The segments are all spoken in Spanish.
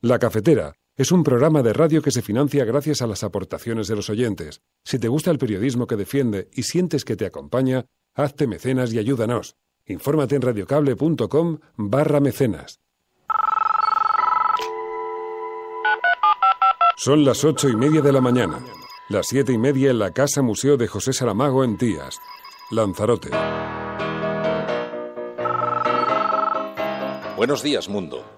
La Cafetera es un programa de radio que se financia gracias a las aportaciones de los oyentes. Si te gusta el periodismo que defiende y sientes que te acompaña, hazte mecenas y ayúdanos. Infórmate en radiocable.com barra mecenas. Son las ocho y media de la mañana. Las siete y media en la Casa Museo de José Saramago en Tías, Lanzarote. Buenos días, mundo.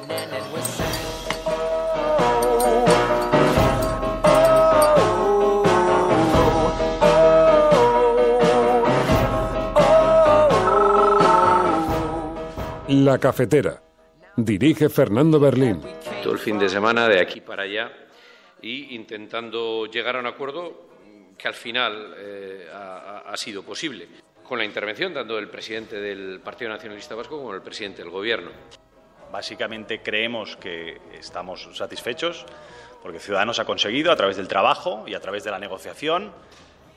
La cafetera. Dirige Fernando Berlín. Todo el fin de semana de aquí para allá y intentando llegar a un acuerdo que al final eh, ha, ha sido posible con la intervención tanto del presidente del Partido Nacionalista Vasco como del presidente del Gobierno. Básicamente creemos que estamos satisfechos porque Ciudadanos ha conseguido, a través del trabajo y a través de la negociación,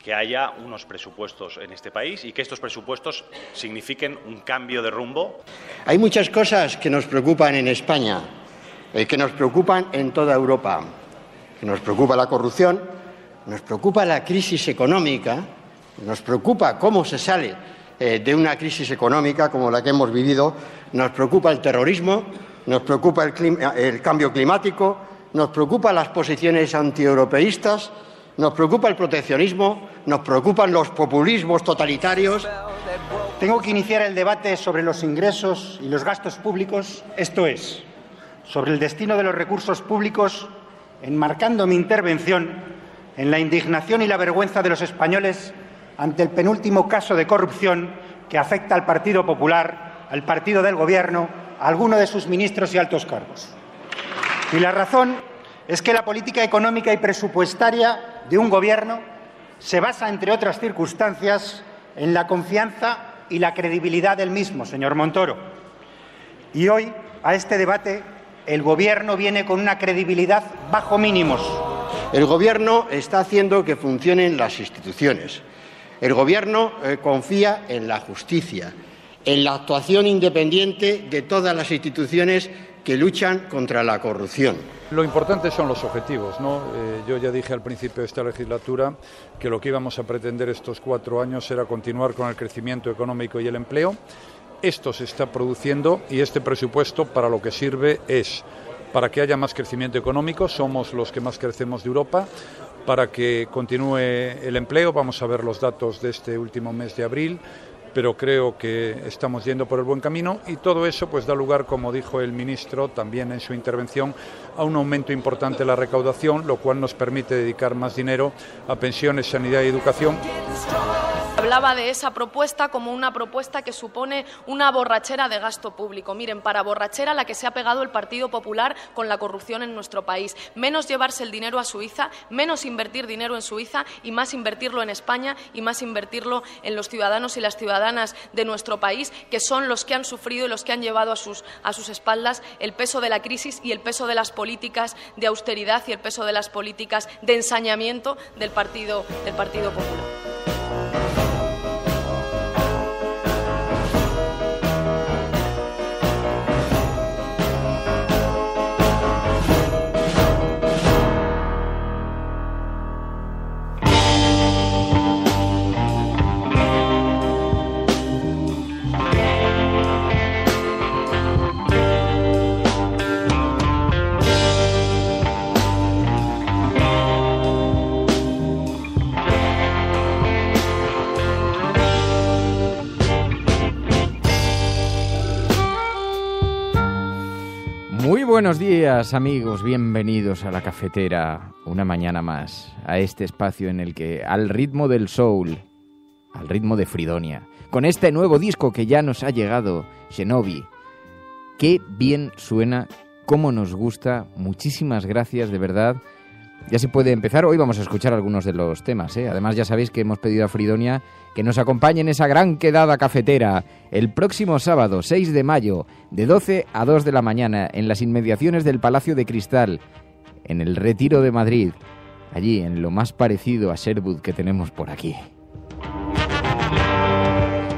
que haya unos presupuestos en este país y que estos presupuestos signifiquen un cambio de rumbo. Hay muchas cosas que nos preocupan en España, eh, que nos preocupan en toda Europa. Que nos preocupa la corrupción, nos preocupa la crisis económica, nos preocupa cómo se sale eh, de una crisis económica como la que hemos vivido, nos preocupa el terrorismo, nos preocupa el, cambio climático, nos preocupa las posiciones antieuropeístas, nos preocupa el proteccionismo, nos preocupan los populismos totalitarios. Tengo que iniciar el debate sobre los ingresos y los gastos públicos, esto es, sobre el destino de los recursos públicos, enmarcando mi intervención en la indignación y la vergüenza de los españoles ante el penúltimo caso de corrupción que afecta al Partido Popular, al partido del Gobierno, a alguno de sus ministros y altos cargos. Y la razón es que la política económica y presupuestaria de un Gobierno se basa, entre otras circunstancias, en la confianza y la credibilidad del mismo, señor Montoro. Y hoy, a este debate, el Gobierno viene con una credibilidad bajo mínimos. El Gobierno está haciendo que funcionen las instituciones el Gobierno eh, confía en la justicia, en la actuación independiente de todas las instituciones que luchan contra la corrupción. Lo importante son los objetivos. ¿no? Eh, yo ya dije al principio de esta legislatura que lo que íbamos a pretender estos cuatro años era continuar con el crecimiento económico y el empleo. Esto se está produciendo y este presupuesto para lo que sirve es para que haya más crecimiento económico, somos los que más crecemos de Europa, para que continúe el empleo. Vamos a ver los datos de este último mes de abril, pero creo que estamos yendo por el buen camino y todo eso pues da lugar, como dijo el ministro también en su intervención, a un aumento importante de la recaudación, lo cual nos permite dedicar más dinero a pensiones, sanidad y educación hablaba de esa propuesta como una propuesta que supone una borrachera de gasto público. Miren, para borrachera la que se ha pegado el Partido Popular con la corrupción en nuestro país. Menos llevarse el dinero a Suiza, menos invertir dinero en Suiza y más invertirlo en España y más invertirlo en los ciudadanos y las ciudadanas de nuestro país, que son los que han sufrido y los que han llevado a sus, a sus espaldas el peso de la crisis y el peso de las políticas de austeridad y el peso de las políticas de ensañamiento del Partido, del partido Popular. Buenos días amigos, bienvenidos a la cafetera, una mañana más, a este espacio en el que al ritmo del soul, al ritmo de Fridonia, con este nuevo disco que ya nos ha llegado, Shenobi, qué bien suena, cómo nos gusta, muchísimas gracias de verdad ya se puede empezar. Hoy vamos a escuchar algunos de los temas. ¿eh? Además, ya sabéis que hemos pedido a Fridonia que nos acompañe en esa gran quedada cafetera el próximo sábado, 6 de mayo, de 12 a 2 de la mañana, en las inmediaciones del Palacio de Cristal, en el Retiro de Madrid, allí en lo más parecido a Sherwood que tenemos por aquí.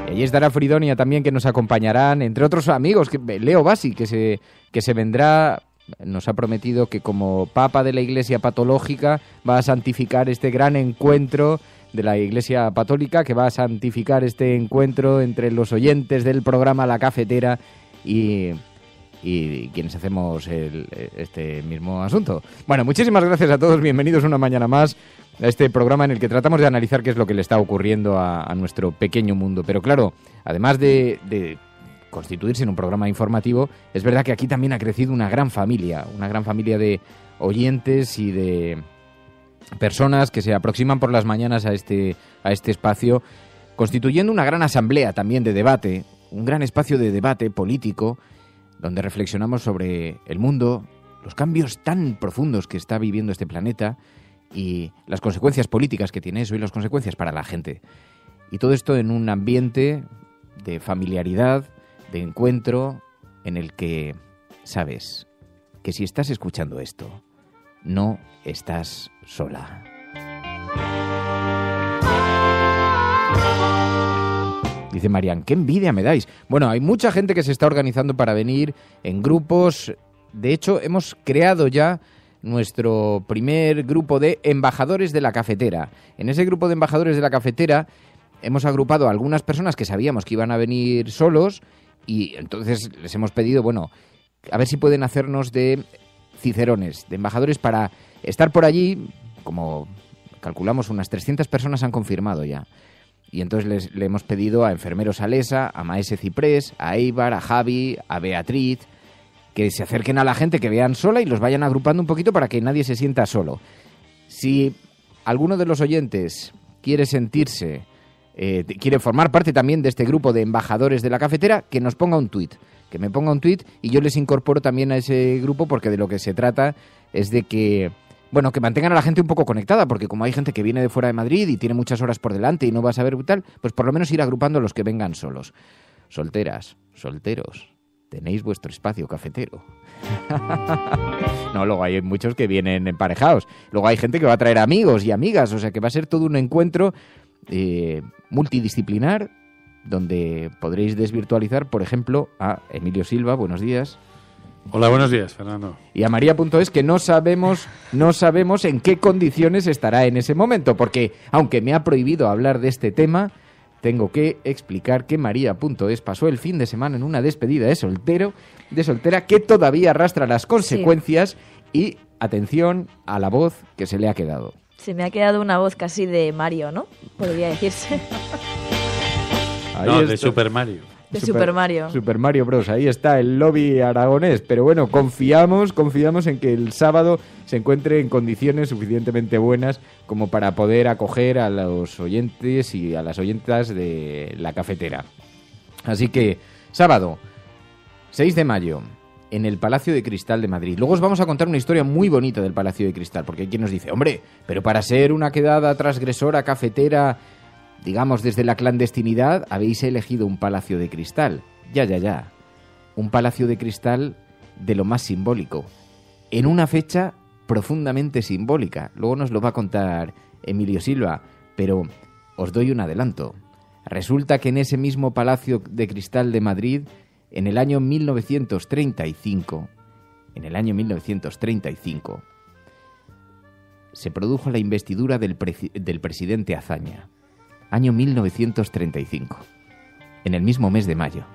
Y allí estará Fridonia también, que nos acompañarán, entre otros amigos, Leo Basi, que se, que se vendrá nos ha prometido que como Papa de la Iglesia Patológica va a santificar este gran encuentro de la Iglesia Católica, que va a santificar este encuentro entre los oyentes del programa La Cafetera y, y quienes hacemos este mismo asunto. Bueno, muchísimas gracias a todos, bienvenidos una mañana más a este programa en el que tratamos de analizar qué es lo que le está ocurriendo a, nuestro pequeño mundo. Pero claro, además de constituirse en un programa informativo, es verdad que aquí también ha crecido una gran familia, una gran familia de oyentes y de personas que se aproximan por las mañanas a este, a este espacio, constituyendo una gran asamblea también de debate, un gran espacio de debate político, donde reflexionamos sobre el mundo, los cambios tan profundos que está viviendo este planeta y las consecuencias políticas que tiene eso y las consecuencias para la gente. Y todo esto en un ambiente de familiaridad, de encuentro en el que sabes que si estás escuchando esto, no estás sola. Dice Marian, qué envidia me dais. Bueno, hay mucha gente que se está organizando para venir en grupos. De hecho, hemos creado ya nuestro primer grupo de embajadores de la cafetera. En ese grupo de embajadores de la cafetera hemos agrupado a algunas personas que sabíamos que iban a venir solos y entonces les hemos pedido, bueno, a ver si pueden hacernos de cicerones, de embajadores para estar por allí, como calculamos unas 300 personas han confirmado ya. Y entonces les, le hemos pedido a enfermeros Alesa, a Maese Ciprés, a Eibar, a Javi, a Beatriz, que se acerquen a la gente que vean sola y los vayan agrupando un poquito para que nadie se sienta solo. Si alguno de los oyentes quiere sentirse eh, quiere formar parte también de este grupo de embajadores de la cafetera, que nos ponga un tuit. Que me ponga un tuit y yo les incorporo también a ese grupo porque de lo que se trata es de que bueno, que mantengan a la gente un poco conectada, porque como hay gente que viene de fuera de Madrid y tiene muchas horas por delante y no va a saber tal, pues por lo menos ir agrupando a los que vengan solos. Solteras, solteros, tenéis vuestro espacio cafetero. no, luego hay muchos que vienen emparejados. Luego hay gente que va a traer amigos y amigas, o sea que va a ser todo un encuentro eh, multidisciplinar donde podréis desvirtualizar, por ejemplo, a Emilio Silva. Buenos días. Hola, buenos días, Fernando. Y a María.es que no sabemos, no sabemos en qué condiciones estará en ese momento, porque aunque me ha prohibido hablar de este tema, tengo que explicar que María.es pasó el fin de semana en una despedida de soltero, de soltera que todavía arrastra las consecuencias y atención a la voz que se le ha quedado. Se me ha quedado una voz casi de Mario, ¿no? Podría decirse. no, de Super Mario. De Super, Mario. Super Mario Bros. Ahí está el lobby aragonés. Pero bueno, confiamos, confiamos en que el sábado se encuentre en condiciones suficientemente buenas como para poder acoger a los oyentes y a las oyentas de la cafetera. Así que, sábado, 6 de mayo, en el Palacio de Cristal de Madrid. Luego os vamos a contar una historia muy bonita del Palacio de Cristal, porque hay quien nos dice, hombre, pero para ser una quedada transgresora, cafetera, digamos desde la clandestinidad, habéis elegido un Palacio de Cristal. Ya, ya, ya. Un Palacio de Cristal de lo más simbólico, en una fecha profundamente simbólica. Luego nos lo va a contar Emilio Silva, pero os doy un adelanto. Resulta que en ese mismo Palacio de Cristal de Madrid en el año 1935, en el año 1935, se produjo la investidura del, del presidente Azaña. Año 1935, en el mismo mes de mayo.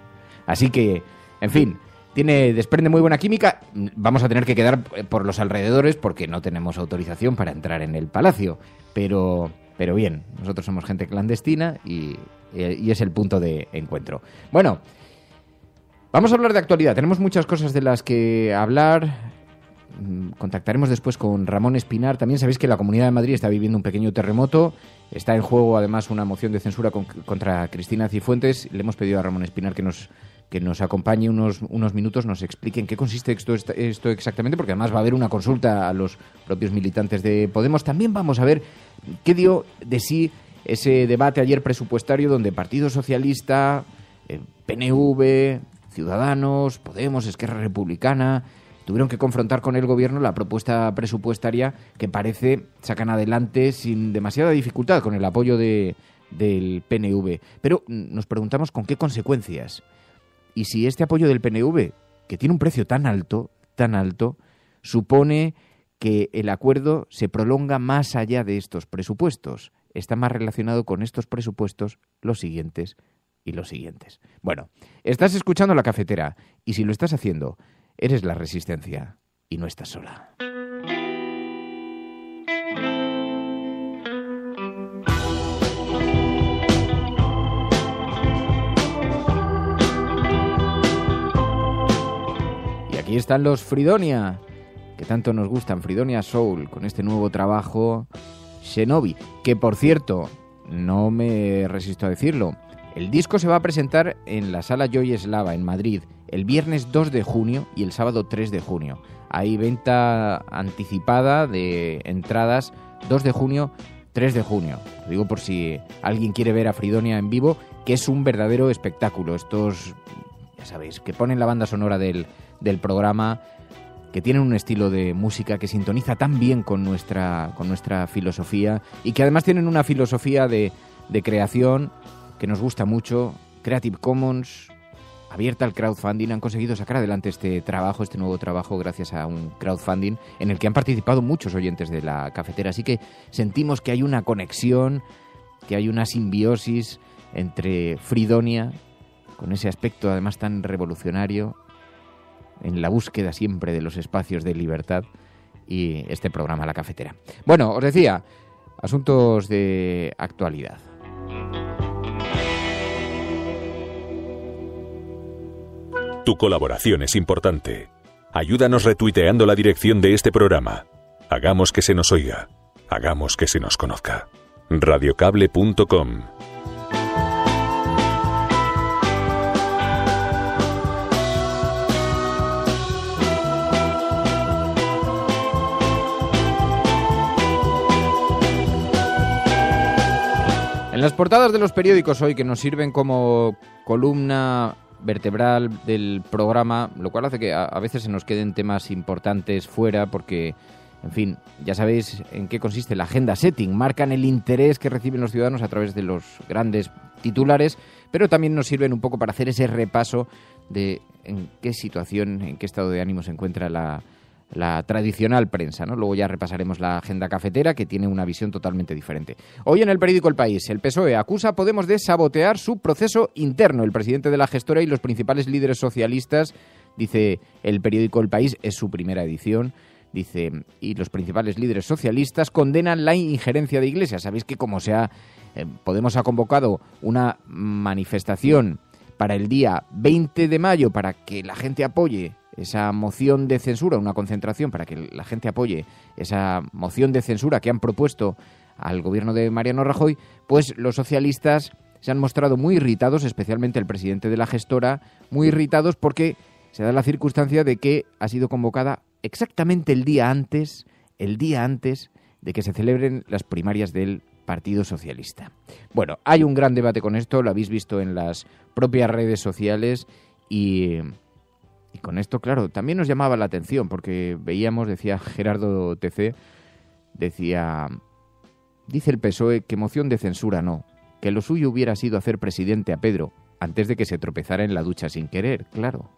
Así que, en fin, tiene, desprende muy buena química. Vamos a tener que quedar por los alrededores porque no tenemos autorización para entrar en el palacio. Pero, pero bien, nosotros somos gente clandestina y, y es el punto de encuentro. Bueno, Vamos a hablar de actualidad. Tenemos muchas cosas de las que hablar. Mm, contactaremos después con Ramón Espinar. También sabéis que la Comunidad de Madrid está viviendo un pequeño terremoto. Está en juego además una moción de censura contra Cristina Cifuentes. Le hemos pedido a Ramón Espinar que nos que nos acompañe unos, unos minutos, nos explique en qué consiste esto, esto exactamente, porque además va a haber una consulta a los propios militantes de Podemos. También vamos a ver qué dio de sí ese debate ayer presupuestario donde Partido Socialista, eh, PNV, Ciudadanos, Podemos, Esquerra Republicana, tuvieron que confrontar con el gobierno la propuesta presupuestaria que parece sacan adelante sin demasiada dificultad con el apoyo de, del PNV. Pero nos preguntamos con qué consecuencias y si este apoyo del PNV, que tiene un precio tan alto, tan alto, supone que el acuerdo se prolonga más allá de estos presupuestos. Está más relacionado con estos presupuestos los siguientes y los siguientes. Bueno, estás escuchando la cafetera y si lo estás haciendo, eres la resistencia y no estás sola. Aquí están los Fridonia, que tanto nos gustan, Fridonia Soul, con este nuevo trabajo, Shenobi, que por cierto, no me resisto a decirlo, el disco se va a presentar en la sala Joy Slava en Madrid el viernes 2 de junio y el sábado 3 de junio. Hay venta anticipada de entradas 2 de junio, 3 de junio. Lo digo por si alguien quiere ver a Fridonia en vivo, que es un verdadero espectáculo. Estos, ya sabéis, que ponen la banda sonora del, del programa que tienen un estilo de música que sintoniza tan bien con nuestra, con nuestra filosofía y que además tienen una filosofía de, de creación que nos gusta mucho, Creative Commons, abierta al crowdfunding, han conseguido sacar adelante este trabajo, este nuevo trabajo, gracias a un crowdfunding en el que han participado muchos oyentes de la cafetera. Así que sentimos que hay una conexión, que hay una simbiosis entre Fridonia, con ese aspecto además tan revolucionario, en la búsqueda siempre de los espacios de libertad y este programa La Cafetera. Bueno, os decía, asuntos de actualidad. Tu colaboración es importante. Ayúdanos retuiteando la dirección de este programa. Hagamos que se nos oiga. Hagamos que se nos conozca. radiocable.com las portadas de los periódicos hoy que nos sirven como columna vertebral del programa, lo cual hace que a, veces se nos queden temas importantes fuera porque, en fin, ya sabéis en qué consiste la agenda setting. Marcan el interés que reciben los ciudadanos a través de los grandes titulares, pero también nos sirven un poco para hacer ese repaso de en qué situación, en qué estado de ánimo se encuentra la, la tradicional prensa. ¿no? Luego ya repasaremos la agenda cafetera, que tiene una visión totalmente diferente. Hoy en el periódico El País, el PSOE acusa a Podemos de sabotear su proceso interno. El presidente de la gestora y los principales líderes socialistas, dice el periódico El País, es su primera edición. Dice, y los principales líderes socialistas condenan la injerencia de Iglesias. Sabéis que como sea, eh, Podemos ha convocado una manifestación para el día 20 de mayo para que la gente apoye esa moción de censura, una concentración para que la gente apoye esa moción de censura que han propuesto al gobierno de Mariano Rajoy, pues los socialistas se han mostrado muy irritados, especialmente el presidente de la gestora, muy irritados porque se da la circunstancia de que ha sido convocada exactamente el día antes, el día antes de que se celebren las primarias del Partido Socialista. Bueno, hay un gran debate con esto, lo habéis visto en las propias redes sociales y y con esto, claro, también nos llamaba la atención porque veíamos, decía Gerardo TC, decía, dice el PSOE que moción de censura no, que lo suyo hubiera sido hacer presidente a Pedro antes de que se tropezara en la ducha sin querer, claro.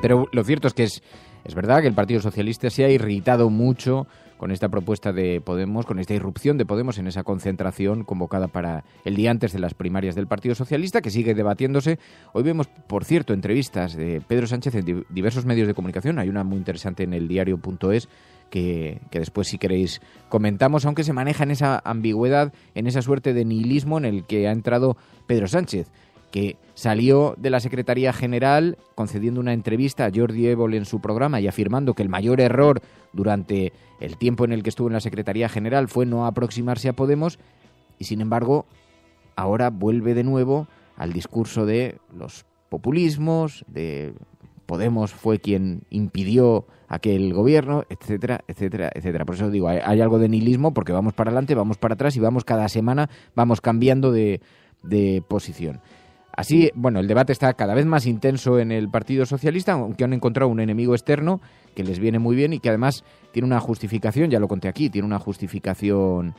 Pero lo cierto es que es, es verdad que el Partido Socialista se ha irritado mucho con esta propuesta de Podemos, con esta irrupción de Podemos en esa concentración convocada para el día antes de las primarias del Partido Socialista, que sigue debatiéndose. Hoy vemos, por cierto, entrevistas de Pedro Sánchez en diversos medios de comunicación. Hay una muy interesante en el diario.es que, que, después, si queréis, comentamos, aunque se maneja en esa ambigüedad, en esa suerte de nihilismo en el que ha entrado Pedro Sánchez que salió de la Secretaría General concediendo una entrevista a Jordi Évole en su programa y afirmando que el mayor error durante el tiempo en el que estuvo en la Secretaría General fue no aproximarse a Podemos y sin embargo ahora vuelve de nuevo al discurso de los populismos, de Podemos fue quien impidió aquel gobierno, etcétera, etcétera, etcétera. Por eso digo, hay, algo de nihilismo porque vamos para adelante, vamos para atrás y vamos cada semana, vamos cambiando de, de posición. Así, bueno, el debate está cada vez más intenso en el Partido Socialista, aunque han encontrado un enemigo externo que les viene muy bien y que además tiene una justificación, ya lo conté aquí, tiene una justificación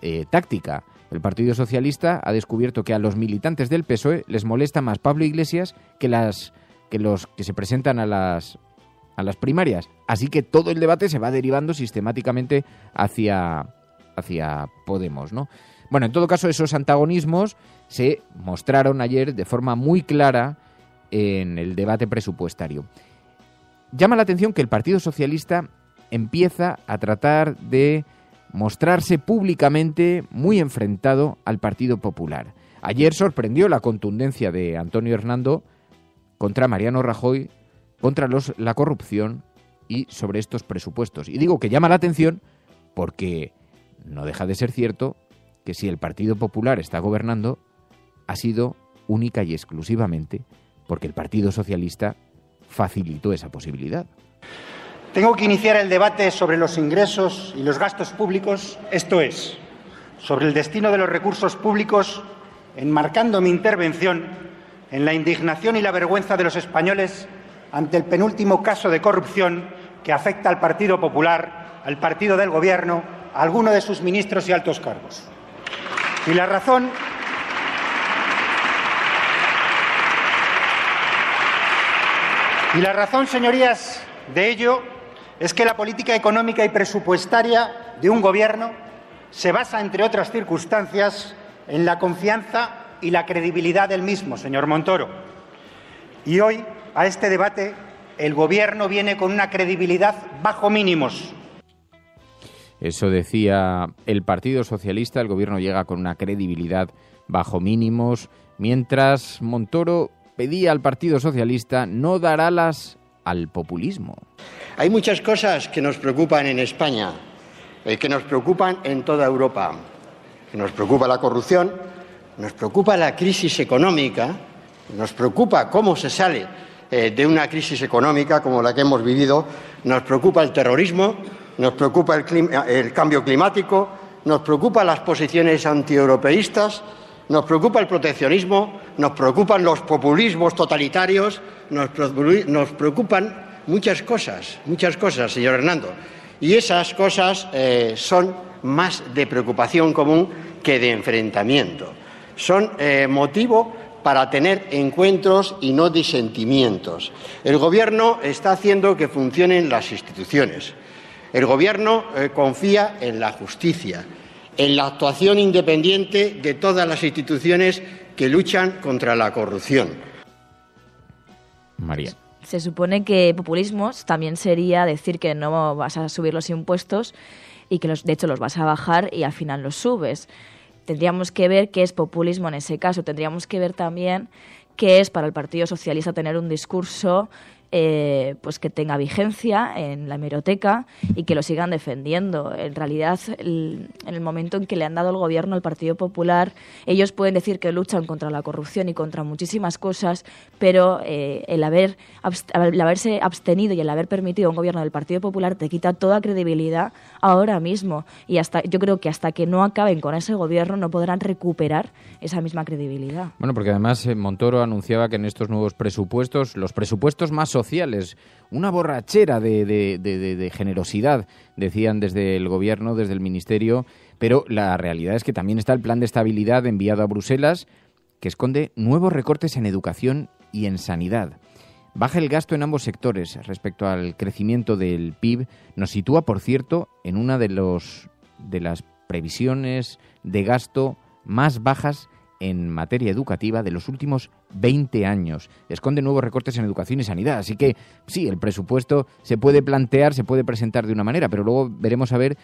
eh, táctica. El Partido Socialista ha descubierto que a los militantes del PSOE les molesta más Pablo Iglesias que las que los que se presentan a las a las primarias. Así que todo el debate se va derivando sistemáticamente hacia hacia Podemos, ¿no? Bueno, en todo caso esos antagonismos se mostraron ayer de forma muy clara en el debate presupuestario. Llama la atención que el Partido Socialista empieza a tratar de mostrarse públicamente muy enfrentado al Partido Popular. Ayer sorprendió la contundencia de Antonio Hernando contra Mariano Rajoy, contra la corrupción y sobre estos presupuestos. Y digo que llama la atención porque no deja de ser cierto que si el Partido Popular está gobernando, ha sido única y exclusivamente porque el Partido Socialista facilitó esa posibilidad. Tengo que iniciar el debate sobre los ingresos y los gastos públicos, esto es, sobre el destino de los recursos públicos, enmarcando mi intervención en la indignación y la vergüenza de los españoles ante el penúltimo caso de corrupción que afecta al Partido Popular, al partido del Gobierno, a alguno de sus ministros y altos cargos. Y la razón Y la razón, señorías, de ello es que la política económica y presupuestaria de un Gobierno se basa, entre otras circunstancias, en la confianza y la credibilidad del mismo, señor Montoro. Y hoy, a este debate, el Gobierno viene con una credibilidad bajo mínimos. Eso decía el Partido Socialista, el Gobierno llega con una credibilidad bajo mínimos, mientras Montoro pedía al Partido Socialista no dar alas al populismo. Hay muchas cosas que nos preocupan en España, eh, que nos preocupan en toda Europa. Nos preocupa la corrupción, nos preocupa la crisis económica, nos preocupa cómo se sale eh, de una crisis económica como la que hemos vivido, nos preocupa el terrorismo, nos preocupa el, el cambio climático, nos preocupa las posiciones antieuropeístas, nos preocupa el proteccionismo, nos preocupan los populismos totalitarios, nos, preocupan muchas cosas, muchas cosas, señor Hernando. Y esas cosas eh, son más de preocupación común que de enfrentamiento. Son eh, motivo para tener encuentros y no disentimientos. El Gobierno está haciendo que funcionen las instituciones. El Gobierno eh, confía en la justicia en la actuación independiente de todas las instituciones que luchan contra la corrupción. María. Se supone que populismo también sería decir que no vas a subir los impuestos y que los, de hecho los vas a bajar y al final los subes. Tendríamos que ver qué es populismo en ese caso. Tendríamos que ver también qué es para el Partido Socialista tener un discurso eh, pues que tenga vigencia en la hemeroteca y que lo sigan defendiendo. En realidad, en el momento en que le han dado el gobierno al Partido Popular, ellos pueden decir que luchan contra la corrupción y contra muchísimas cosas, pero eh, el, haber, el haberse abstenido y el haber permitido un gobierno del Partido Popular te quita toda credibilidad ahora mismo. Y hasta yo creo que hasta que no acaben con ese gobierno no podrán recuperar esa misma credibilidad. Bueno, porque además eh, Montoro anunciaba que en estos nuevos presupuestos, los presupuestos más sociales, una borrachera de, generosidad, decían desde el gobierno, desde el ministerio, pero la realidad es que también está el plan de estabilidad enviado a Bruselas, que esconde nuevos recortes en educación y en sanidad. Baja el gasto en ambos sectores respecto al crecimiento del PIB. Nos sitúa, por cierto, en una de, los, de las previsiones de gasto más bajas en materia educativa de los últimos 20 años. Esconde nuevos recortes en educación y sanidad. Así que sí, el presupuesto se puede plantear, se puede presentar de una manera, pero luego veremos a ver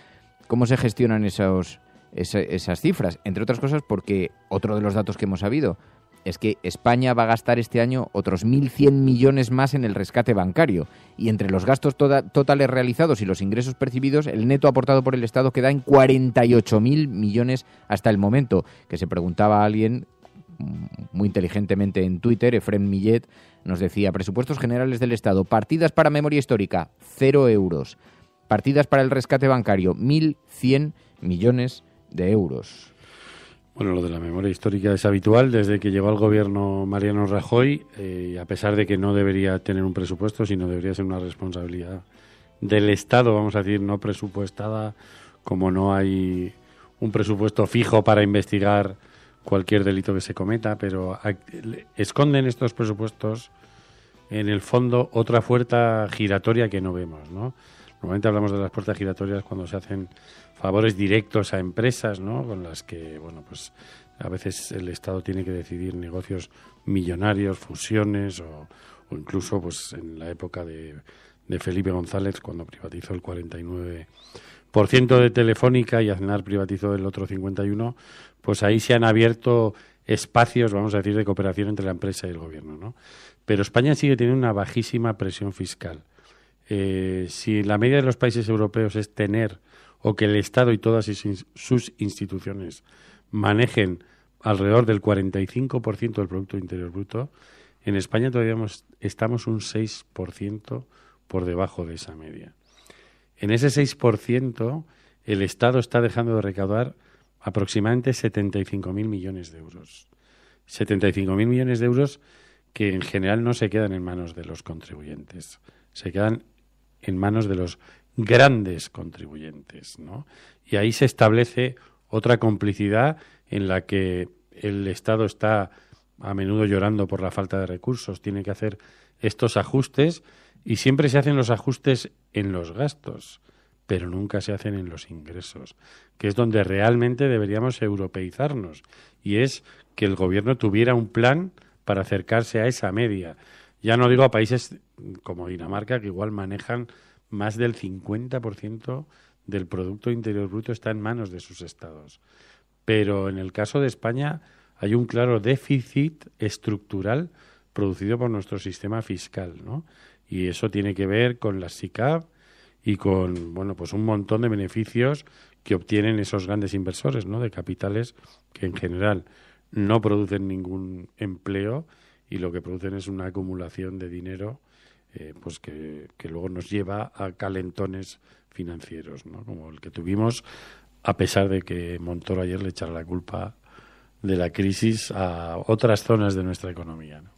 cómo se gestionan esos, esas cifras. Entre otras cosas porque otro de los datos que hemos sabido es que España va a gastar este año otros 1.100 millones más en el rescate bancario. Y entre los gastos totales realizados y los ingresos percibidos, el neto aportado por el Estado queda en 48.000 millones hasta el momento. Que se preguntaba alguien muy inteligentemente en Twitter, Efrem Millet nos decía, presupuestos generales del Estado, partidas para memoria histórica, cero euros. Partidas para el rescate bancario, 1.100 millones de euros. Bueno, lo de la memoria histórica es habitual desde que llegó al gobierno Mariano Rajoy, eh, a pesar de que no debería tener un presupuesto, sino debería ser una responsabilidad del Estado, vamos a decir, no presupuestada, como no hay un presupuesto fijo para investigar cualquier delito que se cometa, pero esconden estos presupuestos en el fondo otra puerta giratoria que no vemos, ¿no? Normalmente hablamos de las puertas giratorias cuando se hacen favores directos a empresas, ¿no? Con las que, bueno, pues a veces el Estado tiene que decidir negocios millonarios, fusiones o, incluso, pues en la época de, de, Felipe González cuando privatizó el 49% de Telefónica y Aznar privatizó el otro 51, pues ahí se han abierto espacios, vamos a decir, de cooperación entre la empresa y el gobierno, ¿no? Pero España sigue teniendo una bajísima presión fiscal eh, si la media de los países europeos es tener o que el Estado y todas sus instituciones manejen alrededor del 45% del Producto Interior Bruto, en España todavía estamos un 6% por debajo de esa media. En ese 6%, el Estado está dejando de recaudar aproximadamente 75.000 millones de euros. 75.000 millones de euros que en general no se quedan en manos de los contribuyentes, se quedan en manos de los grandes contribuyentes, ¿no? Y ahí se establece otra complicidad en la que el Estado está a menudo llorando por la falta de recursos, tiene que hacer estos ajustes y siempre se hacen los ajustes en los gastos, pero nunca se hacen en los ingresos, que es donde realmente deberíamos europeizarnos y es que el gobierno tuviera un plan para acercarse a esa media. Ya no digo a países como Dinamarca, que igual manejan más del 50% del Producto Interior Bruto está en manos de sus estados. Pero en el caso de España hay un claro déficit estructural producido por nuestro sistema fiscal, ¿no? Y eso tiene que ver con la SICAP y con, bueno, pues un montón de beneficios que obtienen esos grandes inversores, ¿no? De capitales que en general no producen ningún empleo y lo que producen es una acumulación de dinero eh, pues que, luego nos lleva a calentones financieros, ¿no? como el que tuvimos, a pesar de que Montoro ayer le echara la culpa de la crisis a otras zonas de nuestra economía. ¿no?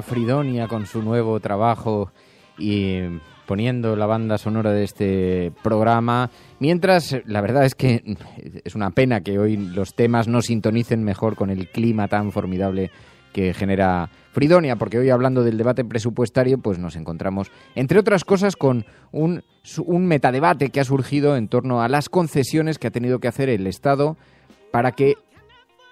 Fridonia con su nuevo trabajo y poniendo la banda sonora de este programa. Mientras, la verdad es que es una pena que hoy los temas no sintonicen mejor con el clima tan formidable que genera Fridonia, porque hoy hablando del debate presupuestario, pues nos encontramos, entre otras cosas, con un, un metadebate que ha surgido en torno a las concesiones que ha tenido que hacer el Estado para que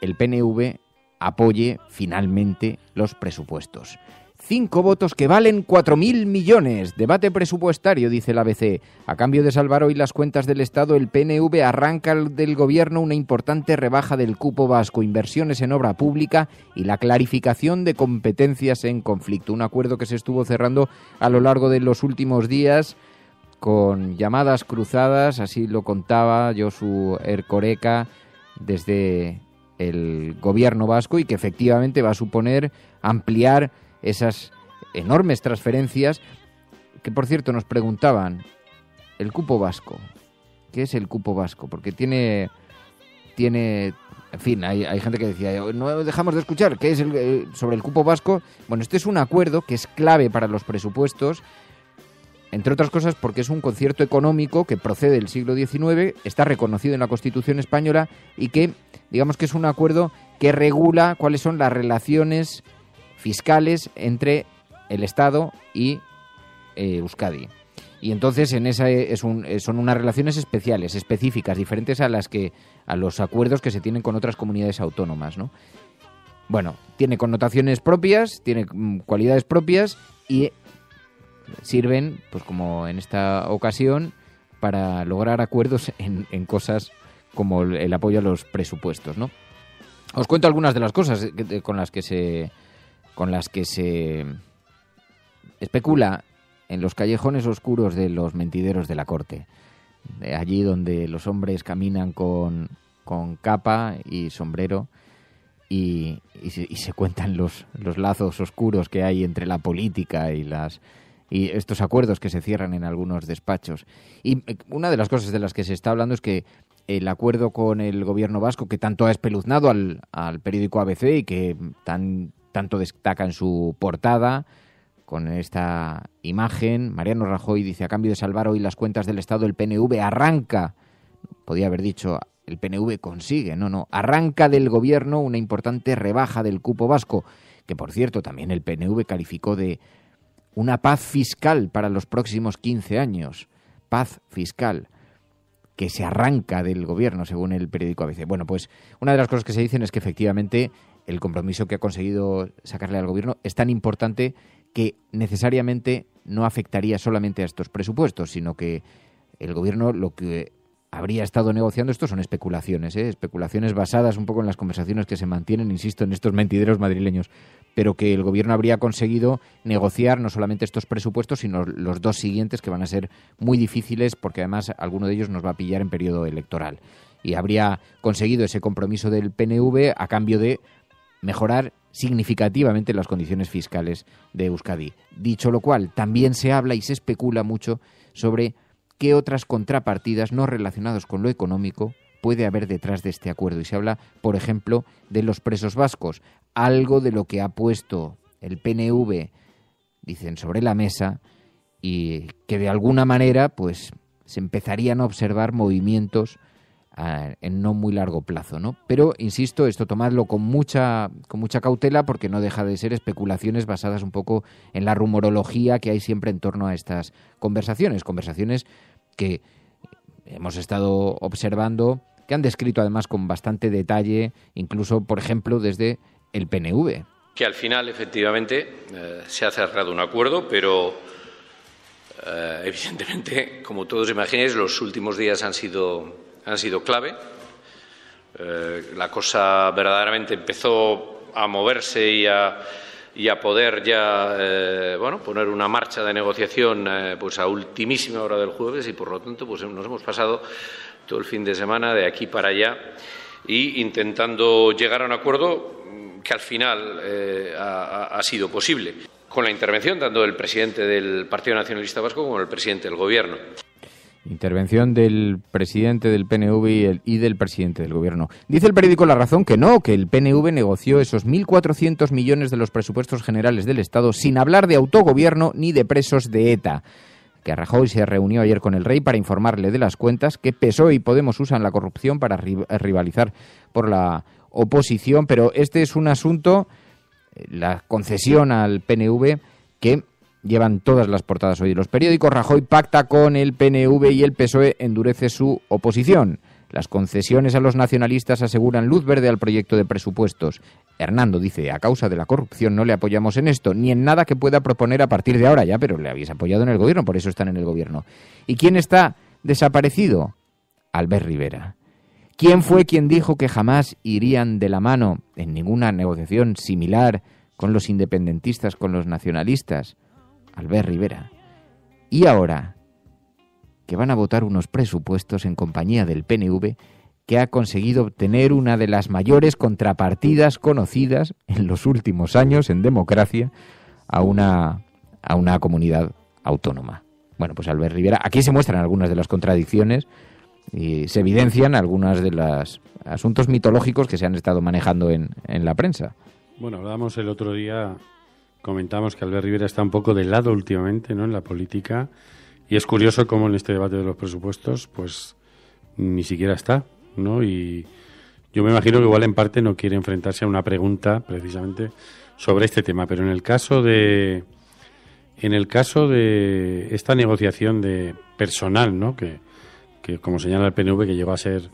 el PNV apoye finalmente los presupuestos. Cinco votos que valen 4.000 millones. Debate presupuestario, dice la ABC. A cambio de salvar hoy las cuentas del Estado, el PNV arranca del Gobierno una importante rebaja del cupo vasco, inversiones en obra pública y la clarificación de competencias en conflicto. Un acuerdo que se estuvo cerrando a lo largo de los últimos días con llamadas cruzadas, así lo contaba Josu Ercoreca desde el Gobierno vasco y que efectivamente va a suponer ampliar esas enormes transferencias que, por cierto, nos preguntaban, el cupo vasco, ¿qué es el cupo vasco? Porque tiene, tiene en fin, hay, hay gente que decía, no dejamos de escuchar, ¿qué es el, eh, sobre el cupo vasco? Bueno, este es un acuerdo que es clave para los presupuestos, entre otras cosas porque es un concierto económico que procede del siglo XIX, está reconocido en la Constitución española y que, digamos que es un acuerdo que regula cuáles son las relaciones fiscales entre el Estado y eh, Euskadi. Y entonces en esa es un, son unas relaciones especiales, específicas, diferentes a las que a los acuerdos que se tienen con otras comunidades autónomas, ¿no? Bueno, tiene connotaciones propias, tiene mm, cualidades propias y sirven, pues como en esta ocasión, para lograr acuerdos en, en cosas como el apoyo a los presupuestos, ¿no? Os cuento algunas de las cosas con las que se con las que se especula en los callejones oscuros de los mentideros de la corte, allí donde los hombres caminan con, con capa y sombrero y, se, y, se, cuentan los, los lazos oscuros que hay entre la política y las y estos acuerdos que se cierran en algunos despachos. Y eh, una de las cosas de las que se está hablando es que el acuerdo con el gobierno vasco, que tanto ha espeluznado al, al periódico ABC y que tan tanto destaca en su portada con esta imagen. Mariano Rajoy dice, a cambio de salvar hoy las cuentas del Estado, el PNV arranca, podía haber dicho, el PNV consigue, no, no, arranca del gobierno una importante rebaja del cupo vasco, que por cierto también el PNV calificó de una paz fiscal para los próximos 15 años, paz fiscal que se arranca del gobierno, según el periódico ABC. Bueno, pues una de las cosas que se dicen es que efectivamente el compromiso que ha conseguido sacarle al gobierno es tan importante que necesariamente no afectaría solamente a estos presupuestos, sino que el gobierno lo que habría estado negociando esto son especulaciones, ¿eh? especulaciones basadas un poco en las conversaciones que se mantienen, insisto, en estos mentideros madrileños, pero que el gobierno habría conseguido negociar no solamente estos presupuestos, sino los dos siguientes que van a ser muy difíciles porque además alguno de ellos nos va a pillar en periodo electoral. Y habría conseguido ese compromiso del PNV a cambio de mejorar significativamente las condiciones fiscales de Euskadi. Dicho lo cual, también se habla y se especula mucho sobre qué otras contrapartidas no relacionadas con lo económico puede haber detrás de este acuerdo. Y se habla, por ejemplo, de los presos vascos, algo de lo que ha puesto el PNV, dicen, sobre la mesa y que de alguna manera, pues, se empezarían a observar movimientos en no muy largo plazo, ¿no? Pero insisto, esto tomadlo con mucha con mucha cautela porque no deja de ser especulaciones basadas un poco en la rumorología que hay siempre en torno a estas conversaciones, conversaciones que hemos estado observando, que han descrito además con bastante detalle, incluso por ejemplo desde el PNV. Que al final efectivamente eh, se ha cerrado un acuerdo, pero eh, evidentemente, como todos imagináis, los últimos días han sido han sido clave. Eh, la cosa verdaderamente empezó a moverse y a, y a poder ya eh, bueno, poner una marcha de negociación eh, pues a ultimísima hora del jueves y por lo tanto pues nos hemos pasado todo el fin de semana de aquí para allá y intentando llegar a un acuerdo que al final ha, ha sido posible con la intervención tanto del presidente del Partido Nacionalista Vasco como del presidente del Gobierno. Intervención del presidente del PNV y, del presidente del gobierno. Dice el periódico La Razón que no, que el PNV negoció esos 1.400 millones de los presupuestos generales del Estado sin hablar de autogobierno ni de presos de ETA. Que Rajoy se reunió ayer con el rey para informarle de las cuentas que PSOE y Podemos usan la corrupción para rivalizar por la oposición. Pero este es un asunto, eh, la concesión al PNV, que llevan todas las portadas hoy los periódicos. Rajoy pacta con el PNV y el PSOE endurece su oposición. Las concesiones a los nacionalistas aseguran luz verde al proyecto de presupuestos. Hernando dice, a causa de la corrupción no le apoyamos en esto, ni en nada que pueda proponer a partir de ahora ya, pero le habéis apoyado en el gobierno, por eso están en el gobierno. ¿Y quién está desaparecido? Albert Rivera. ¿Quién fue quien dijo que jamás irían de la mano en ninguna negociación similar con los independentistas, con los nacionalistas? Albert Rivera. Y ahora, que van a votar unos presupuestos en compañía del PNV que ha conseguido obtener una de las mayores contrapartidas conocidas en los últimos años en democracia a una, a una comunidad autónoma. Bueno, pues Albert Rivera, aquí se muestran algunas de las contradicciones y se evidencian algunos de los asuntos mitológicos que se han estado manejando en, en la prensa. Bueno, hablábamos el otro día, comentamos que Albert Rivera está un poco de lado últimamente ¿no? en la política y es curioso cómo en este debate de los presupuestos pues ni siquiera está, ¿no? Y yo me imagino que igual en parte no quiere enfrentarse a una pregunta precisamente sobre este tema, pero en el caso de en el caso de esta negociación de personal, ¿no? Que, que como señala el PNV, que llegó a ser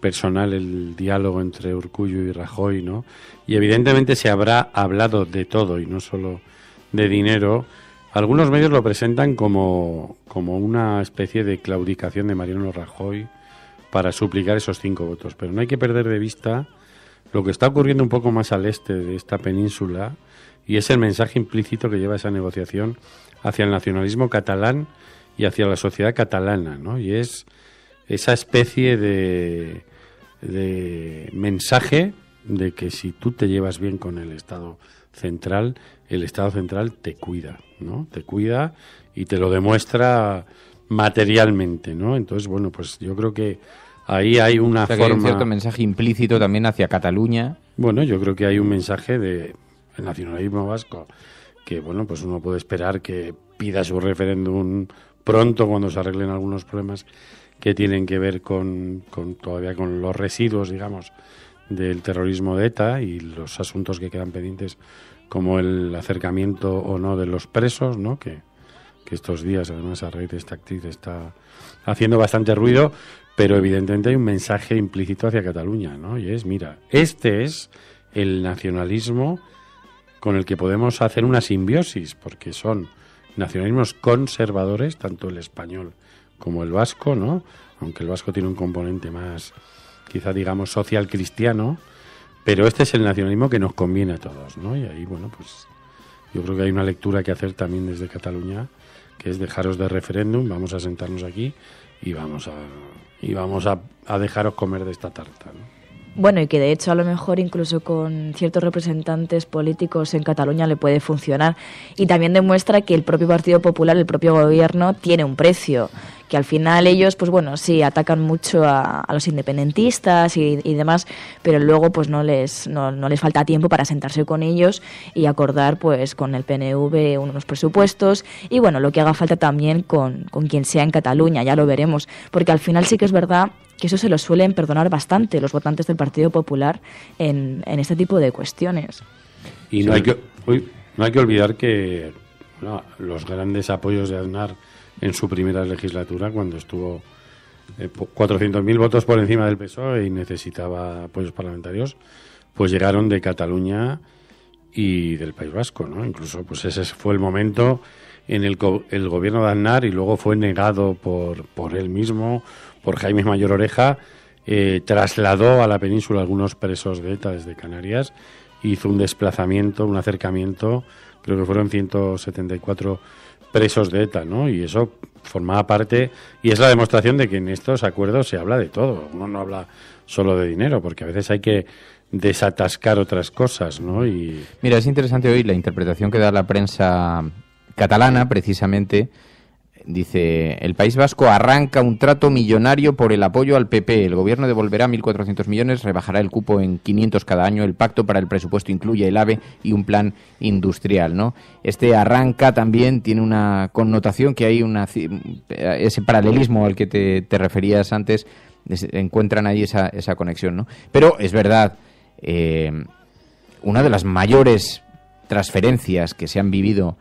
personal el diálogo entre Urcullo y Rajoy, ¿no? Y evidentemente se habrá hablado de todo y no solo de dinero. Algunos medios lo presentan como, como una especie de claudicación de Mariano Rajoy para suplicar esos cinco votos, pero no hay que perder de vista lo que está ocurriendo un poco más al este de esta península y es el mensaje implícito que lleva esa negociación hacia el nacionalismo catalán y hacia la sociedad catalana, ¿no? Y es esa especie de, de mensaje de que si tú te llevas bien con el Estado central, el Estado central te cuida, ¿no? Te cuida y te lo demuestra materialmente, ¿no? Entonces, bueno, pues yo creo que ahí hay una que hay un forma... cierto mensaje implícito también hacia Cataluña. Bueno, yo creo que hay un mensaje de el nacionalismo vasco que, bueno, pues uno puede esperar que pida su referéndum pronto cuando se arreglen algunos problemas que tienen que ver con, todavía con los residuos, digamos, del terrorismo de ETA y los asuntos que quedan pendientes como el acercamiento o no de los presos, ¿no? Que, que estos días, además, a raíz de esta actriz está haciendo bastante ruido, pero evidentemente hay un mensaje implícito hacia Cataluña, ¿no? Y es, mira, este es el nacionalismo con el que podemos hacer una simbiosis, porque son nacionalismos conservadores, tanto el español como el vasco, ¿no? Aunque el vasco tiene un componente más, quizá digamos, social cristiano, pero este es el nacionalismo que nos conviene a todos, ¿no? Y ahí, bueno, pues yo creo que hay una lectura que hacer también desde Cataluña, que es dejaros de referéndum, vamos a sentarnos aquí y vamos a y vamos a, a dejaros comer de esta tarta, ¿no? Bueno, y que de hecho a lo mejor incluso con ciertos representantes políticos en Cataluña le puede funcionar. Y también demuestra que el propio Partido Popular, el propio gobierno, tiene un precio. Que al final ellos, pues bueno, sí, atacan mucho a, a los independentistas y, y demás, pero luego pues no les, no, no les falta tiempo para sentarse con ellos y acordar pues con el PNV unos presupuestos y bueno, lo que haga falta también con, con quien sea en Cataluña, ya lo veremos. Porque al final sí que es verdad que eso se lo suelen perdonar bastante los votantes del Partido Popular en, en este tipo de cuestiones. Y no, hay que, uy, no hay que olvidar que no, los grandes apoyos de Aznar en su primera legislatura, cuando estuvo eh, po- 400.000 votos por encima del PSOE y necesitaba apoyos parlamentarios, pues llegaron de Cataluña y del País Vasco, ¿no? Incluso, pues ese fue el momento en el que el gobierno de Aznar y luego fue negado por, por él mismo, por Jaime Mayor Oreja, eh, trasladó a la península algunos presos de ETA desde Canarias, hizo un desplazamiento, un acercamiento, creo que fueron 174 presos de ETA, ¿no? Y eso formaba parte, y es la demostración de que en estos acuerdos se habla de todo, uno no habla solo de dinero, porque a veces hay que desatascar otras cosas, ¿no? Y Mira, es interesante hoy la interpretación que da la prensa catalana, precisamente. Dice, el País Vasco arranca un trato millonario por el apoyo al PP. El gobierno devolverá 1.400 millones, rebajará el cupo en 500 cada año. El pacto para el presupuesto incluye el AVE y un plan industrial. ¿no? Este arranca también tiene una connotación que hay una, ese paralelismo al que te, te referías antes. es- Encuentran ahí esa, esa conexión. ¿no? Pero es verdad, eh, una de las mayores transferencias que se han vivido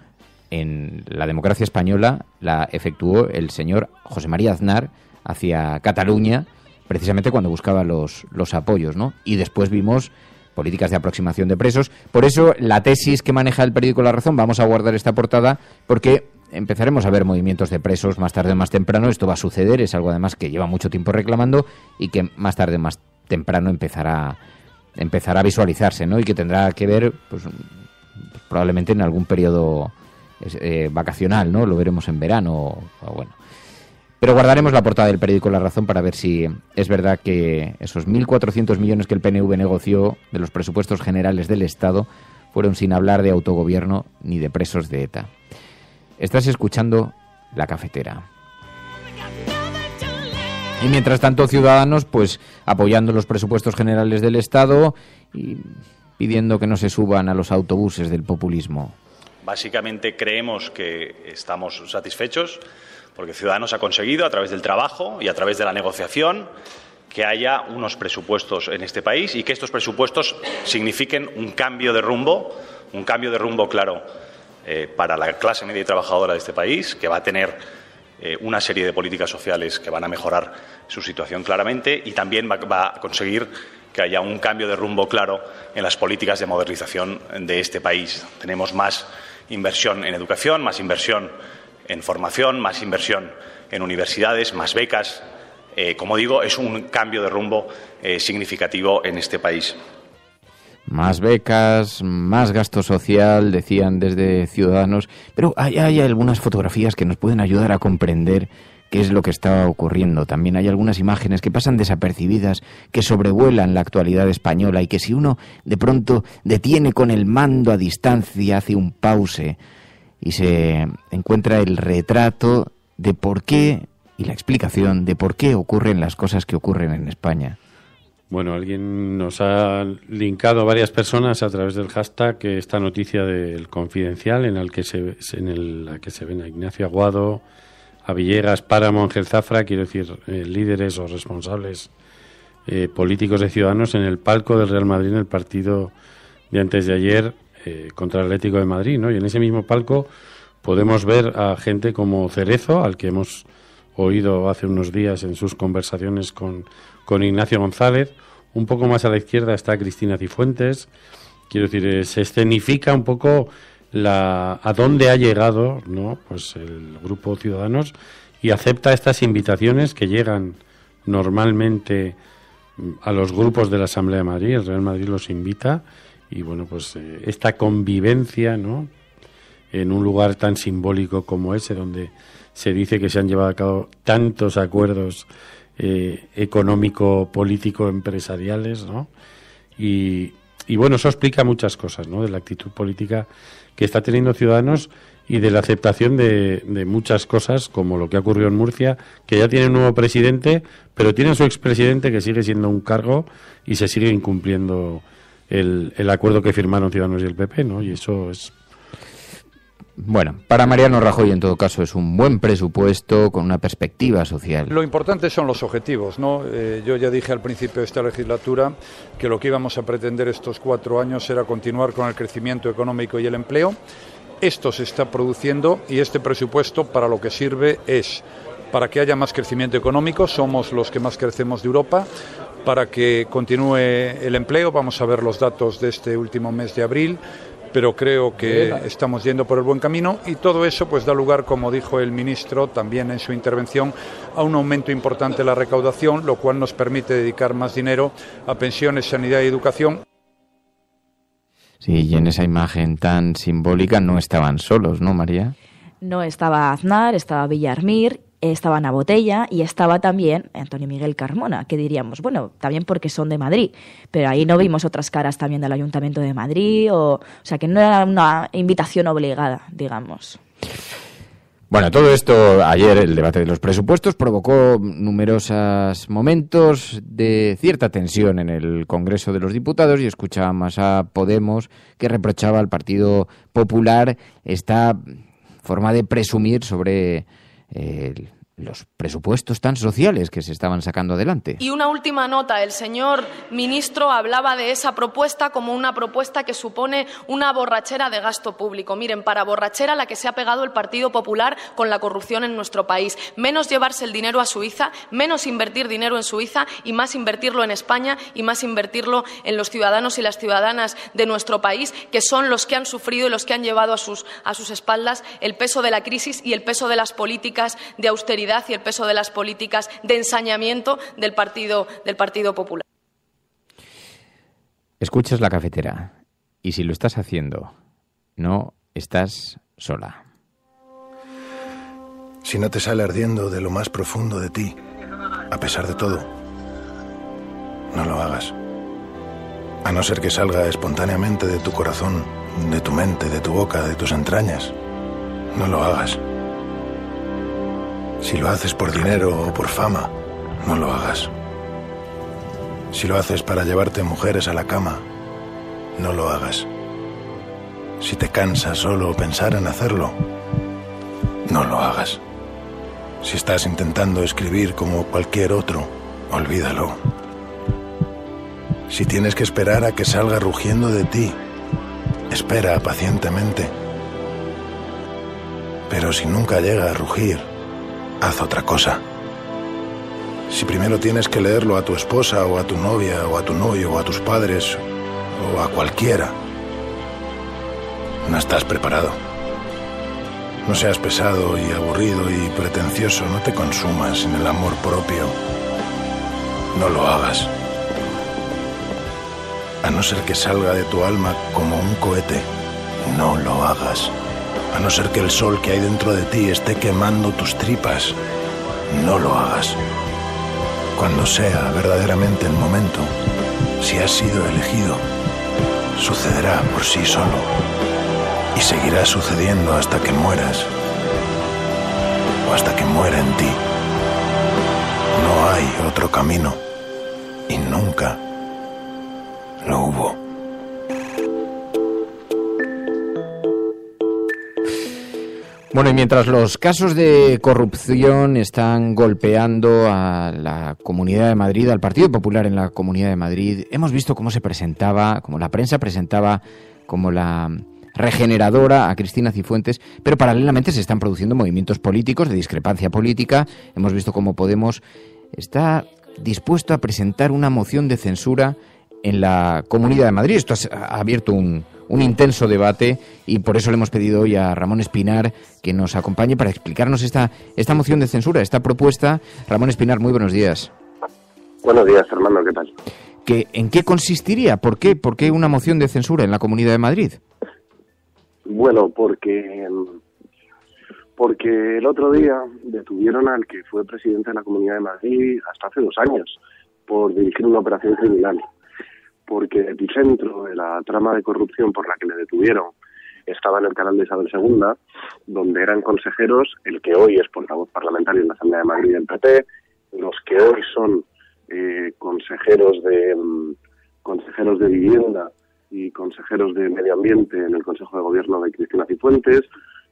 en la democracia española la efectuó el señor José María Aznar hacia Cataluña, precisamente cuando buscaba los, los apoyos, ¿no? Y después vimos políticas de aproximación de presos. Por eso, la tesis que maneja el periódico La Razón, vamos a guardar esta portada, porque empezaremos a ver movimientos de presos más tarde o más temprano. Esto va a suceder, es algo además que lleva mucho tiempo reclamando y que más tarde o más temprano empezará, empezará a visualizarse, ¿no? Y que tendrá que ver, pues, probablemente en algún periodo eh, vacacional, ¿no? Lo veremos en verano o, bueno. Pero guardaremos la portada del periódico La Razón para ver si es verdad que esos 1.400 millones que el PNV negoció de los presupuestos generales del Estado fueron sin hablar de autogobierno ni de presos de ETA. Estás escuchando La Cafetera. Y mientras tanto, Ciudadanos, pues apoyando los presupuestos generales del Estado y pidiendo que no se suban a los autobuses del populismo. Básicamente creemos que estamos satisfechos porque Ciudadanos ha conseguido, a través del trabajo y a través de la negociación, que haya unos presupuestos en este país y que estos presupuestos signifiquen un cambio de rumbo, un cambio de rumbo claro eh, para la clase media y trabajadora de este país, que va a tener eh, una serie de políticas sociales que van a mejorar su situación claramente y también va a conseguir que haya un cambio de rumbo claro en las políticas de modernización de este país. Tenemos más inversión en educación, más inversión en formación, más inversión en universidades, más becas. Eh, como digo, es un cambio de rumbo eh, significativo en este país. Más becas, más gasto social, decían desde Ciudadanos, pero hay, hay algunas fotografías que nos pueden ayudar a comprender qué es lo que está ocurriendo. También hay algunas imágenes que pasan desapercibidas, que sobrevuelan la actualidad española y que si uno de pronto detiene con el mando a distancia, hace un pause y se encuentra el retrato de por qué y la explicación de por qué ocurren las cosas que ocurren en España. Bueno, alguien nos ha linkado a varias personas a través del hashtag esta noticia del confidencial en el que se en la que se ven a Ignacio Aguado, a Villegas, Páramo, Ángel Zafra, quiero decir, eh, líderes o responsables eh, políticos de Ciudadanos en el palco del Real Madrid en el partido de antes de ayer eh, contra el Atlético de Madrid, ¿no? Y en ese mismo palco podemos ver a gente como Cerezo, al que hemos oído hace unos días en sus conversaciones con, con Ignacio González. Un poco más a la izquierda está Cristina Cifuentes. Quiero decir, se escenifica un poco la, a dónde ha llegado ¿no? pues el grupo Ciudadanos y acepta estas invitaciones que llegan normalmente mm, a los grupos de la Asamblea de Madrid, el Real Madrid los invita y bueno, pues eh, esta convivencia, ¿no? En un lugar tan simbólico como ese, donde se dice que se han llevado a cabo tantos acuerdos eh, económico, político, empresariales, ¿no? Y, y bueno, eso explica muchas cosas, ¿no? De la actitud política que está teniendo Ciudadanos y de la aceptación de, muchas cosas, como lo que ha ocurrido en Murcia, que ya tiene un nuevo presidente, pero tiene a su expresidente que sigue siendo un cargo y se sigue incumpliendo el, el acuerdo que firmaron Ciudadanos y el PP, ¿no? Y eso es bueno, para Mariano Rajoy en todo caso es un buen presupuesto con una perspectiva social. Lo importante son los objetivos, ¿no? Eh, yo ya dije al principio de esta legislatura que lo que íbamos a pretender estos cuatro años era continuar con el crecimiento económico y el empleo. Esto se está produciendo y este presupuesto para lo que sirve es para que haya más crecimiento económico, somos los que más crecemos de Europa, para que continúe el empleo, vamos a ver los datos de este último mes de abril, pero creo que estamos yendo por el buen camino y todo eso pues da lugar, como dijo el ministro también en su intervención, a un aumento importante de la recaudación, lo cual nos permite dedicar más dinero a pensiones, sanidad y educación. Sí, y en esa imagen tan simbólica no estaban solos, ¿no, María? No estaba Aznar, estaba Villarmir estaba Ana Botella y estaba también Antonio Miguel Carmona, que diríamos, bueno, también porque son de Madrid, pero ahí no vimos otras caras también del Ayuntamiento de Madrid, o, o sea que no era una invitación obligada, digamos. Bueno, todo esto ayer, el debate de los presupuestos, provocó numerosos momentos de cierta tensión en el Congreso de los Diputados y escuchábamos a Podemos que reprochaba al Partido Popular esta forma de presumir sobre eh, el, los presupuestos tan sociales que se estaban sacando adelante. Y una última nota. El señor ministro hablaba de esa propuesta como una propuesta que supone una borrachera de gasto público. Miren, para borrachera la que se ha pegado el Partido Popular con la corrupción en nuestro país. Menos llevarse el dinero a Suiza, menos invertir dinero en Suiza y más invertirlo en España y más invertirlo en los ciudadanos y las ciudadanas de nuestro país, que son los que han sufrido y los que han llevado a sus, a sus espaldas el peso de la crisis y el peso de las políticas de austeridad y el peso de las políticas de ensañamiento del Partido, del partido Popular. Escuchas la cafetera y si lo estás haciendo, no estás sola. Si no te sale ardiendo de lo más profundo de ti, a pesar de todo, no lo hagas. A no ser que salga espontáneamente de tu corazón, de tu mente, de tu boca, de tus entrañas, no lo hagas. Si lo haces por dinero o por fama, no lo hagas. Si lo haces para llevarte mujeres a la cama, no lo hagas. Si te cansa solo pensar en hacerlo, no lo hagas. Si estás intentando escribir como cualquier otro, olvídalo. Si tienes que esperar a que salga rugiendo de ti, espera pacientemente. Pero si nunca llega a rugir, haz otra cosa. Si primero tienes que leerlo a tu esposa o a tu novia o a tu novio o a tus padres o a cualquiera, no estás preparado. No seas pesado y aburrido y pretencioso, no te consumas en el amor propio. No lo hagas. A no ser que salga de tu alma como un cohete, no lo hagas. A no ser que el sol que hay dentro de ti esté quemando tus tripas, no lo hagas. Cuando sea verdaderamente el momento, si has sido elegido, sucederá por sí solo y seguirá sucediendo hasta que mueras o hasta que muera en ti. No hay otro camino y nunca lo hubo. Bueno, y mientras los casos de corrupción están golpeando a la Comunidad de Madrid, al Partido Popular en la Comunidad de Madrid, hemos visto cómo se presentaba, cómo la prensa presentaba como la regeneradora a Cristina Cifuentes, pero paralelamente se están produciendo movimientos políticos de discrepancia política. Hemos visto cómo Podemos está dispuesto a presentar una moción de censura en la Comunidad de Madrid. Esto ha abierto un, un intenso debate y por eso le hemos pedido hoy a Ramón Espinar que nos acompañe para explicarnos esta, esta moción de censura, esta propuesta. Ramón Espinar, muy buenos días. Buenos días, Fernando, ¿qué tal? ¿Que, ¿En qué consistiría? ¿Por qué? ¿Por qué una moción de censura en la Comunidad de Madrid? Bueno, porque porque el otro día detuvieron al que fue presidente de la Comunidad de Madrid hasta hace dos años por dirigir una operación criminal porque el epicentro de la trama de corrupción por la que le detuvieron estaba en el canal de Isabel II, donde eran consejeros el que hoy es portavoz parlamentario en la Asamblea de Madrid del PP, los que hoy son eh, consejeros de mm, consejeros de vivienda y consejeros de medio ambiente en el Consejo de Gobierno de Cristina Cifuentes,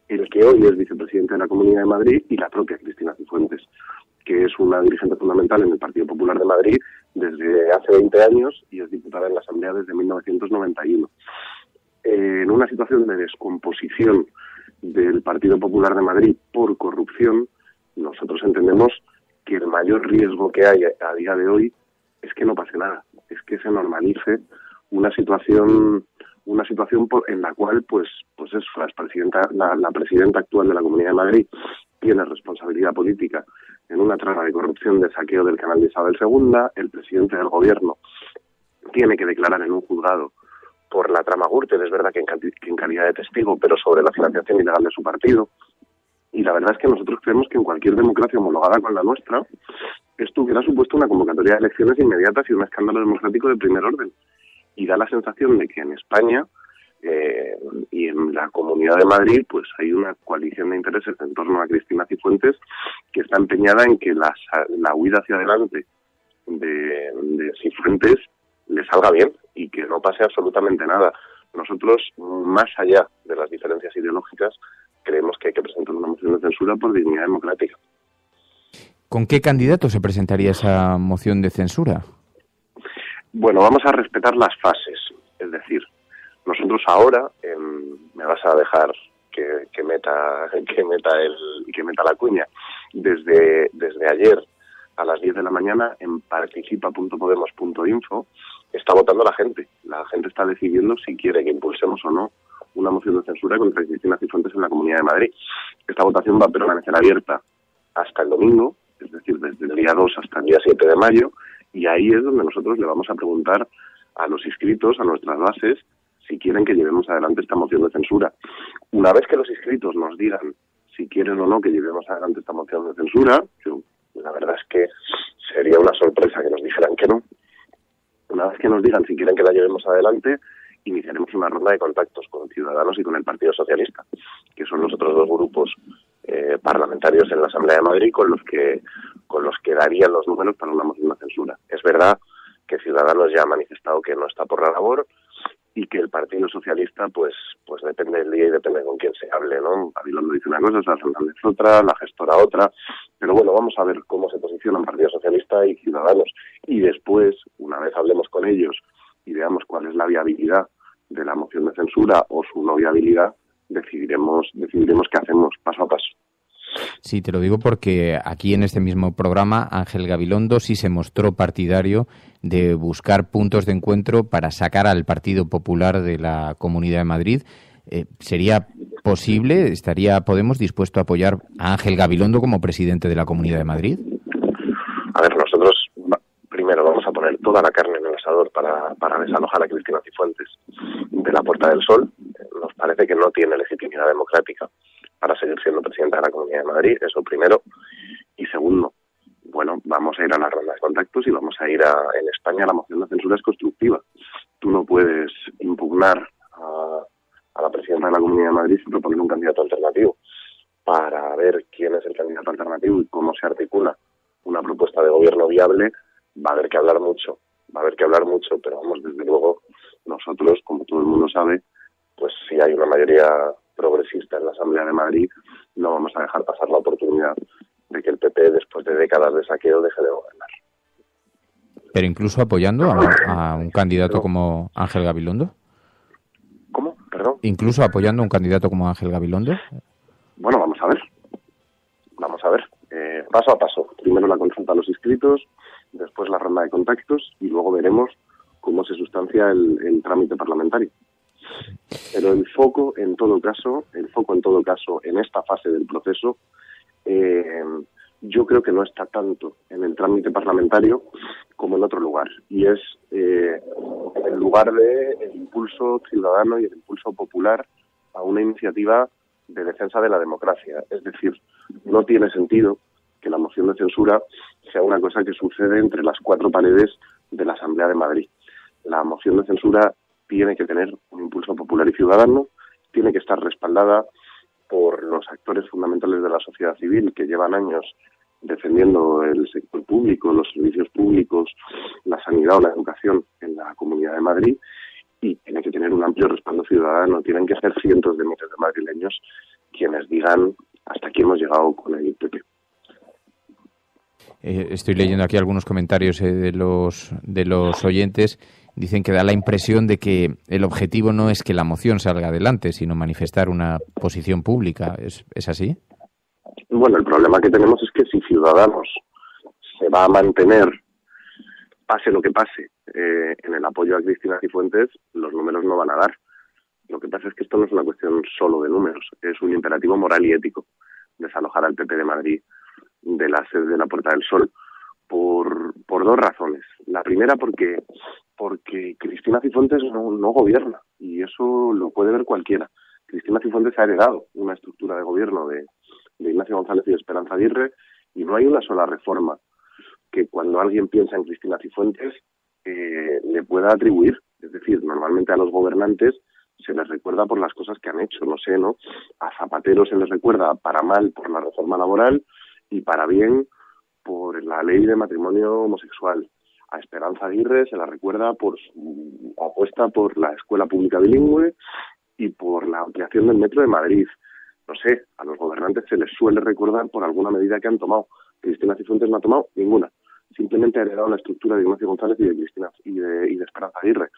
el que hoy es vicepresidente de la Comunidad de Madrid y la propia Cristina Cifuentes, que es una dirigente fundamental en el Partido Popular de Madrid desde hace 20 años y es diputada en la Asamblea desde 1991. en una situación de descomposición del Partido Popular de Madrid por corrupción, nosotros entendemos que el mayor riesgo que hay a día de hoy es que no pase nada, es que se normalice una situación una situación en la cual pues pues es la presidenta la presidenta actual de la Comunidad de Madrid tiene responsabilidad política en una trama de corrupción de saqueo del canal de Isabel II. El presidente del gobierno tiene que declarar en un juzgado por la trama Gürtel, es verdad que en, calidad de testigo, pero sobre la financiación ilegal de su partido. Y la verdad es que nosotros creemos que en cualquier democracia homologada con la nuestra, esto hubiera supuesto una convocatoria de elecciones inmediatas y un escándalo democrático de primer orden. Y da la sensación de que en España eh, y en la Comunidad de Madrid pues hay una coalición de intereses en torno a Cristina Cifuentes que está empeñada en que la, la huida hacia adelante de, de Cifuentes le salga bien y que no pase absolutamente nada. Nosotros, más allá de las diferencias ideológicas, creemos que hay que presentar una moción de censura por dignidad democrática. ¿Con qué candidato se presentaría esa moción de censura? Bueno, vamos a respetar las fases. Ahora, em, me vas a dejar que, que meta que meta el que meta la cuña. Desde desde ayer a las 10 de la mañana en participa.podemos.info está votando la gente. La gente está decidiendo si quiere que impulsemos o no una moción de censura contra Cristina Cifuentes en la Comunidad de Madrid. Esta votación va a permanecer abierta hasta el domingo, es decir, desde el día 2 hasta el día 7 de mayo, y ahí es donde nosotros le vamos a preguntar a los inscritos, a nuestras bases, quieren que llevemos adelante esta moción de censura. Una vez que los inscritos nos digan si quieren o no que llevemos adelante esta moción de censura, yo, la verdad es que sería una sorpresa que nos dijeran que no. Una vez que nos digan si quieren que la llevemos adelante, iniciaremos una ronda de contactos con Ciudadanos y con el Partido Socialista, que son los otros dos grupos eh, parlamentarios en la Asamblea de Madrid con los que con los que darían los números para una moción de censura. Es verdad que Ciudadanos ya ha manifestado que no está por la labor y que el Partido Socialista pues pues depende del día y depende con quién se hable, ¿no? Babilondo dice una cosa, Fernández otra, la gestora otra, pero bueno, vamos a ver cómo se posicionan Partido Socialista y Ciudadanos y después, una vez hablemos con ellos y veamos cuál es la viabilidad de la moción de censura o su no viabilidad, decidiremos decidiremos qué hacemos paso a paso. Sí, te lo digo porque aquí en este mismo programa Ángel Gabilondo sí se mostró partidario de buscar puntos de encuentro para sacar al Partido Popular de la Comunidad de Madrid. Eh, ¿Sería posible, estaría Podemos dispuesto a apoyar a Ángel Gabilondo como presidente de la Comunidad de Madrid? A ver, nosotros primero vamos a poner toda la carne en el asador para, para desalojar a Cristina Cifuentes de la Puerta del Sol. Nos parece que no tiene legitimidad democrática para seguir siendo presidenta de la Comunidad de Madrid, eso primero. Y segundo, bueno, vamos a ir a la ronda de contactos y vamos a ir a, en España la moción de censura es constructiva. Tú no puedes impugnar a, a la presidenta de la Comunidad de Madrid sin proponer un candidato alternativo para ver quién es el candidato alternativo y cómo se articula una propuesta de gobierno viable, va a haber que hablar mucho, va a haber que hablar mucho, pero vamos, desde luego, nosotros, como todo el mundo sabe, pues si hay una mayoría progresista en la Asamblea de Madrid, no vamos a dejar pasar la oportunidad de que el PP, después de décadas de saqueo, deje de gobernar. Pero incluso apoyando a, a un candidato como Ángel Gabilondo. ¿Cómo? Perdón. Incluso apoyando a un candidato como Ángel Gabilondo. Bueno, vamos a ver. Vamos a ver. Eh, paso a paso. Primero la consulta a los inscritos, después la ronda de contactos y luego veremos cómo se sustancia el, el trámite parlamentario. Pero el foco, en todo caso, el foco en todo caso, en esta fase del proceso, eh, yo creo que no está tanto en el trámite parlamentario como en otro lugar. Y es eh, el lugar del el impulso ciudadano y el impulso popular a una iniciativa de defensa de la democracia. Es decir, no tiene sentido que la moción de censura sea una cosa que sucede entre las cuatro paredes de la Asamblea de Madrid. La moción de censura tiene que tener un impulso popular y ciudadano, tiene que estar respaldada por los actores fundamentales de la sociedad civil que llevan años defendiendo el sector público, los servicios públicos, la sanidad o la educación en la Comunidad de Madrid y tiene que tener un amplio respaldo ciudadano. Tienen que ser cientos de miles de madrileños quienes digan hasta aquí hemos llegado con el PP. Eh, estoy leyendo aquí algunos comentarios eh, de los de los oyentes. Dicen que da la impresión de que el objetivo no es que la moción salga adelante, sino manifestar una posición pública. ¿Es, es así? Bueno, el problema que tenemos es que si Ciudadanos se va a mantener, pase lo que pase, eh, en el apoyo a Cristina Cifuentes, los números no van a dar. Lo que pasa es que esto no es una cuestión solo de números, es un imperativo moral y ético desalojar al PP de Madrid de la sede de la Puerta del Sol por, por dos razones. La primera porque porque Cristina Cifuentes no, no gobierna y eso lo puede ver cualquiera. Cristina Cifuentes ha heredado una estructura de gobierno de, Ignacio González y de Esperanza Aguirre y no hay una sola reforma que cuando alguien piensa en Cristina Cifuentes eh, le pueda atribuir. Es decir, normalmente a los gobernantes se les recuerda por las cosas que han hecho, no sé, ¿no? A Zapatero se les recuerda para mal por la reforma laboral y para bien por la ley de matrimonio homosexual. A Esperanza Aguirre se la recuerda por su apuesta por la escuela pública bilingüe y por la ampliación del metro de Madrid. No sé, a los gobernantes se les suele recordar por alguna medida que han tomado. Cristina Cifuentes no ha tomado ninguna. Simplemente ha heredado la estructura de Ignacio González y de Cristina y de, y de Esperanza Aguirre.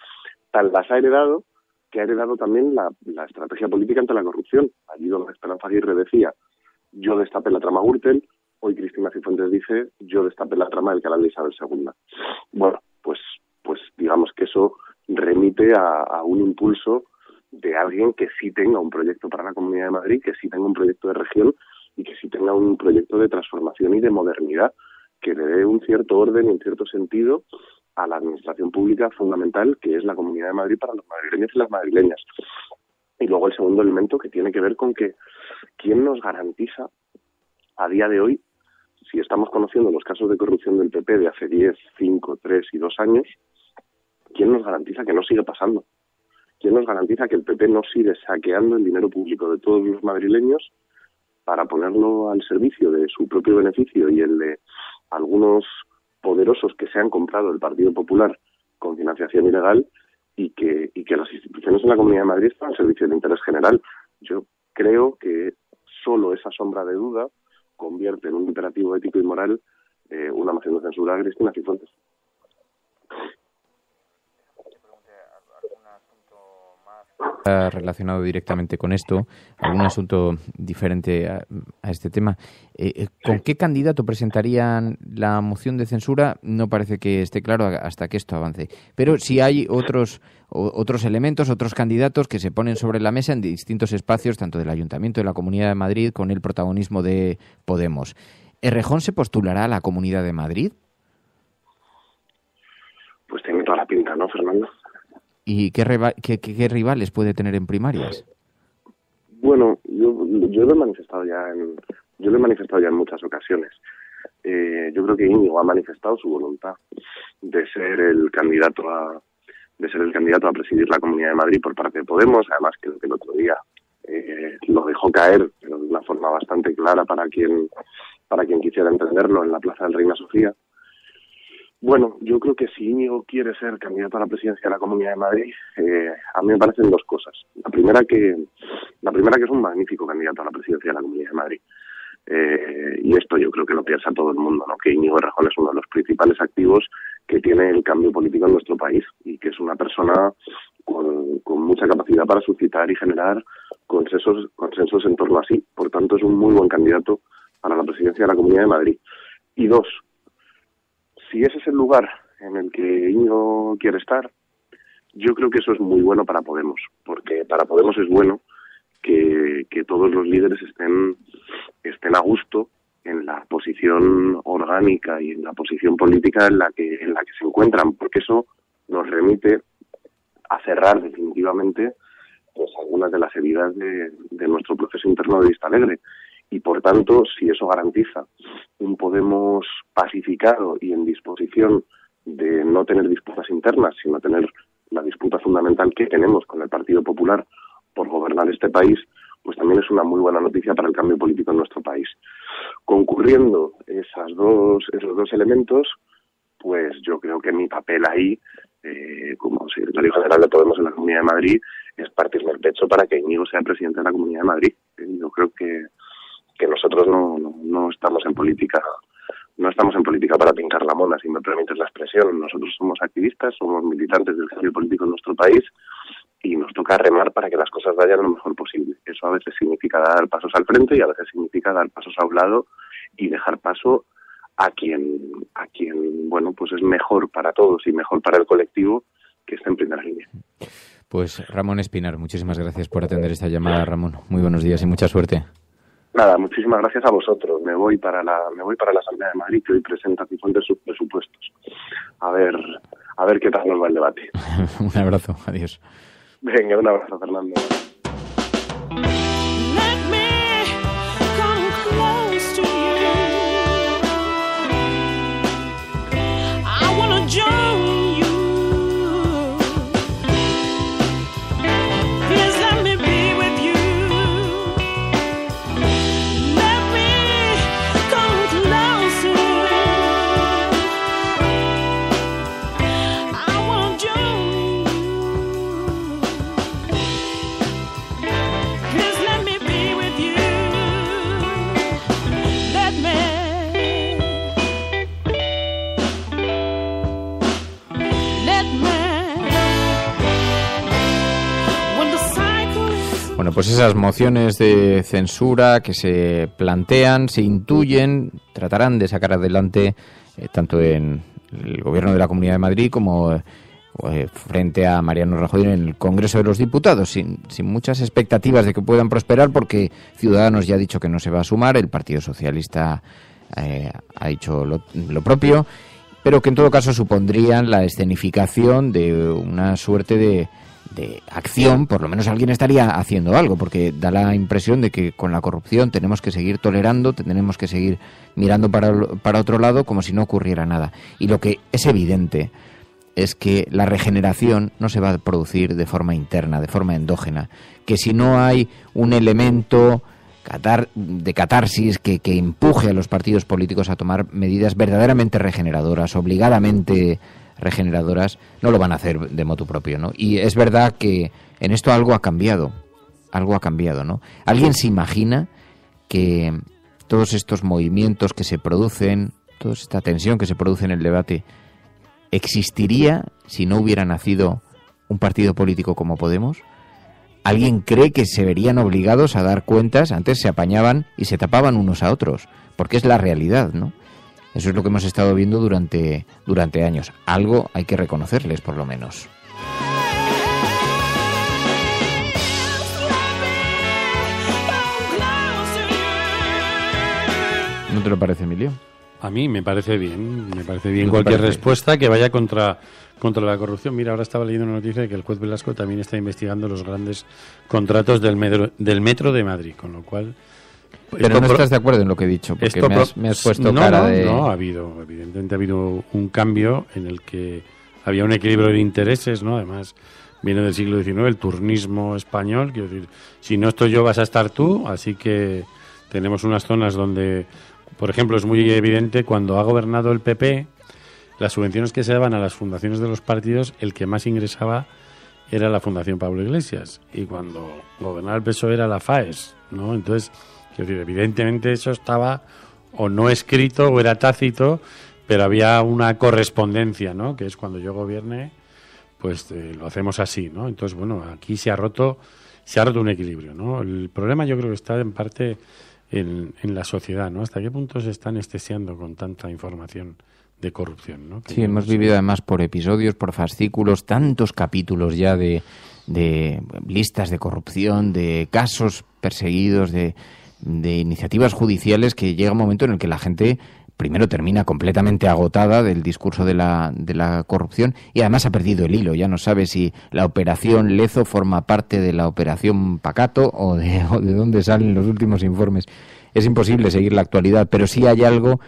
Tal las ha heredado que ha heredado también la, la estrategia política ante la corrupción. Allí donde Esperanza Aguirre decía yo destapé la trama Gürtel, hoy Cristina Cifuentes dice yo destapé la trama del canal de Isabel II. Bueno, pues, pues digamos que eso remite a, a un impulso de alguien que sí tenga un proyecto para la Comunidad de Madrid, que sí tenga un proyecto de región y que sí tenga un proyecto de transformación y de modernidad que le dé un cierto orden y un cierto sentido a la administración pública fundamental que es la Comunidad de Madrid para los madrileños y las madrileñas. Y luego el segundo elemento que tiene que ver con que quién nos garantiza a día de hoy, si estamos conociendo los casos de corrupción del PP de hace 10, 5, 3 y 2 años, quién nos garantiza que no sigue pasando. ¿Quién nos garantiza que el PP no sigue saqueando el dinero público de todos los madrileños para ponerlo al servicio de su propio beneficio y el de algunos poderosos que se han comprado el Partido Popular con financiación ilegal y que, y que las instituciones en la Comunidad de Madrid están al servicio del interés general. Yo creo que solo esa sombra de duda convierte en un imperativo ético y moral eh, una moción censura a Cristina Cifuentes. Relacionado directamente con esto, algún asunto diferente a, a este tema. Eh, eh, ¿Con qué candidato presentarían la moción de censura? No parece que esté claro hasta que esto avance. Pero si hay otros, o- otros elementos, otros candidatos que se ponen sobre la mesa en distintos espacios, tanto del Ayuntamiento de la Comunidad de Madrid, con el protagonismo de Podemos. ¿Errejón se postulará a la Comunidad de Madrid? Pues tiene toda la pinta, ¿no, Fernando? ¿Y qué, qué- qué- rivales puede tener en primarias? Bueno, yo, yo lo he manifestado ya en, yo he manifestado ya en muchas ocasiones. Eh, yo creo que Íñigo ha manifestado su voluntad de ser el candidato a de ser el candidato a presidir la Comunidad de Madrid por parte de Podemos. Además, creo que el otro día eh, lo dejó caer, pero de una forma bastante clara para quien para quien quisiera entenderlo en la Plaza del Reina Sofía. Bueno, yo creo que si Íñigo quiere ser candidato a la presidencia de la Comunidad de Madrid, eh, a mí me parecen dos cosas. La primera que la primera que es un magnífico candidato a la presidencia de la Comunidad de Madrid. Eh, y esto yo creo que lo piensa todo el mundo, ¿no? Que Íñigo Errejón es uno de los principales activos que tiene el cambio político en nuestro país y que es una persona con, con mucha capacidad para suscitar y generar consensos, consensos en torno a sí. Por tanto, es un muy buen candidato para la presidencia de la Comunidad de Madrid. Y dos, si ese es el lugar en el que Íñigo quiere estar, yo creo que eso es muy bueno para Podemos, porque para Podemos es bueno que, que todos los líderes estén, estén a gusto en la posición orgánica y en la posición política en la que, en la que se encuentran, porque eso nos remite a cerrar definitivamente pues algunas de las heridas de, de nuestro proceso interno de Vista Alegre. Y por tanto, si eso garantiza un Podemos pacificado y en disposición de no tener disputas internas, sino tener la disputa fundamental que tenemos con el Partido Popular por gobernar este país, pues también es una muy buena noticia para el cambio político en nuestro país. Concurriendo esas dos, esos dos elementos, pues yo creo que mi papel ahí, eh, como secretario general de Podemos en la Comunidad de Madrid, es partirme el pecho para que Íñigo sea presidente de la Comunidad de Madrid. Eh, Yo creo que, que nosotros no, no, estamos en política no estamos en política para pintar la mona, si me permites la expresión. Nosotros somos activistas, somos militantes del cambio político en nuestro país y nos toca remar para que las cosas vayan lo mejor posible. Eso a veces significa dar pasos al frente y a veces significa dar pasos a un lado y dejar paso a quien, a quien, bueno, pues es mejor para todos y mejor para el colectivo que está en primera línea. Pues Ramón Espinar, muchísimas gracias por atender esta llamada, Ramón. Muy buenos días y mucha suerte. Nada, muchísimas gracias a vosotros. Me voy para la, me voy para la Asamblea de Madrid que hoy presenta Cifuentes sus presupuestos. A ver, a ver qué tal nos va el debate. Un abrazo, adiós. Venga, un abrazo, Fernando. Pues esas mociones de censura que se plantean, se intuyen, tratarán de sacar adelante eh, tanto en el gobierno de la Comunidad de Madrid como eh, frente a Mariano Rajoy en el Congreso de los Diputados, sin, sin muchas expectativas de que puedan prosperar, porque Ciudadanos ya ha dicho que no se va a sumar, el Partido Socialista eh, ha dicho lo, lo propio, pero que en todo caso supondrían la escenificación de una suerte de, de acción, por lo menos alguien estaría haciendo algo, porque da la impresión de que con la corrupción tenemos que seguir tolerando, tenemos que seguir mirando para, para otro lado como si no ocurriera nada. Y lo que es evidente es que la regeneración no se va a producir de forma interna, de forma endógena, que si no hay un elemento de catarsis que, que empuje a los partidos políticos a tomar medidas verdaderamente regeneradoras, obligadamente regeneradoras, no lo van a hacer de motu propio, ¿no? Y es verdad que en esto algo ha cambiado, algo ha cambiado, ¿no? ¿Alguien se imagina que todos estos movimientos que se producen, toda esta tensión que se produce en el debate, existiría si no hubiera nacido un partido político como Podemos? ¿Alguien cree que se verían obligados a dar cuentas? Antes se apañaban y se tapaban unos a otros, porque es la realidad, ¿no? Eso es lo que hemos estado viendo durante, durante años. Algo hay que reconocerles, por lo menos. ¿No te lo parece, Emilio? A mí me parece bien, me parece bien ¿No te cualquier parece? respuesta que vaya contra, contra la corrupción. Mira, ahora estaba leyendo una noticia de que el juez Velasco también está investigando los grandes contratos del metro, del metro de Madrid, con lo cual... Pero no estás de acuerdo en lo que he dicho, porque esto me has, me has puesto no, cara de... No, ha habido, evidentemente ha habido un cambio en el que había un equilibrio de intereses, ¿no? Además, viene del siglo XIX, el turnismo español, quiero decir, si no estoy yo vas a estar tú, así que tenemos unas zonas donde, por ejemplo, es muy evidente cuando ha gobernado el PP, las subvenciones que se daban a las fundaciones de los partidos, el que más ingresaba era la Fundación Pablo Iglesias. Y cuando gobernaba el PSOE era la FAES, ¿no? Entonces, quiero decir, evidentemente eso estaba o no escrito o era tácito, pero había una correspondencia, ¿no? Que es cuando yo gobierne, pues eh, lo hacemos así, ¿no? Entonces, bueno, aquí se ha roto, se ha roto un equilibrio, ¿no? El problema yo creo que está en parte en, en la sociedad, ¿no? ¿Hasta qué punto se está anestesiando con tanta información de corrupción, ¿no? Que Sí, hemos vivido además por episodios, por fascículos, tantos capítulos ya de, de listas de corrupción, de casos perseguidos, de, de iniciativas judiciales que llega un momento en el que la gente primero termina completamente agotada del discurso de la, de la corrupción y además ha perdido el hilo. Ya no sabe si la operación Lezo forma parte de la operación Pacato o de, o de dónde salen los últimos informes. Es imposible seguir la actualidad, pero sí hay algo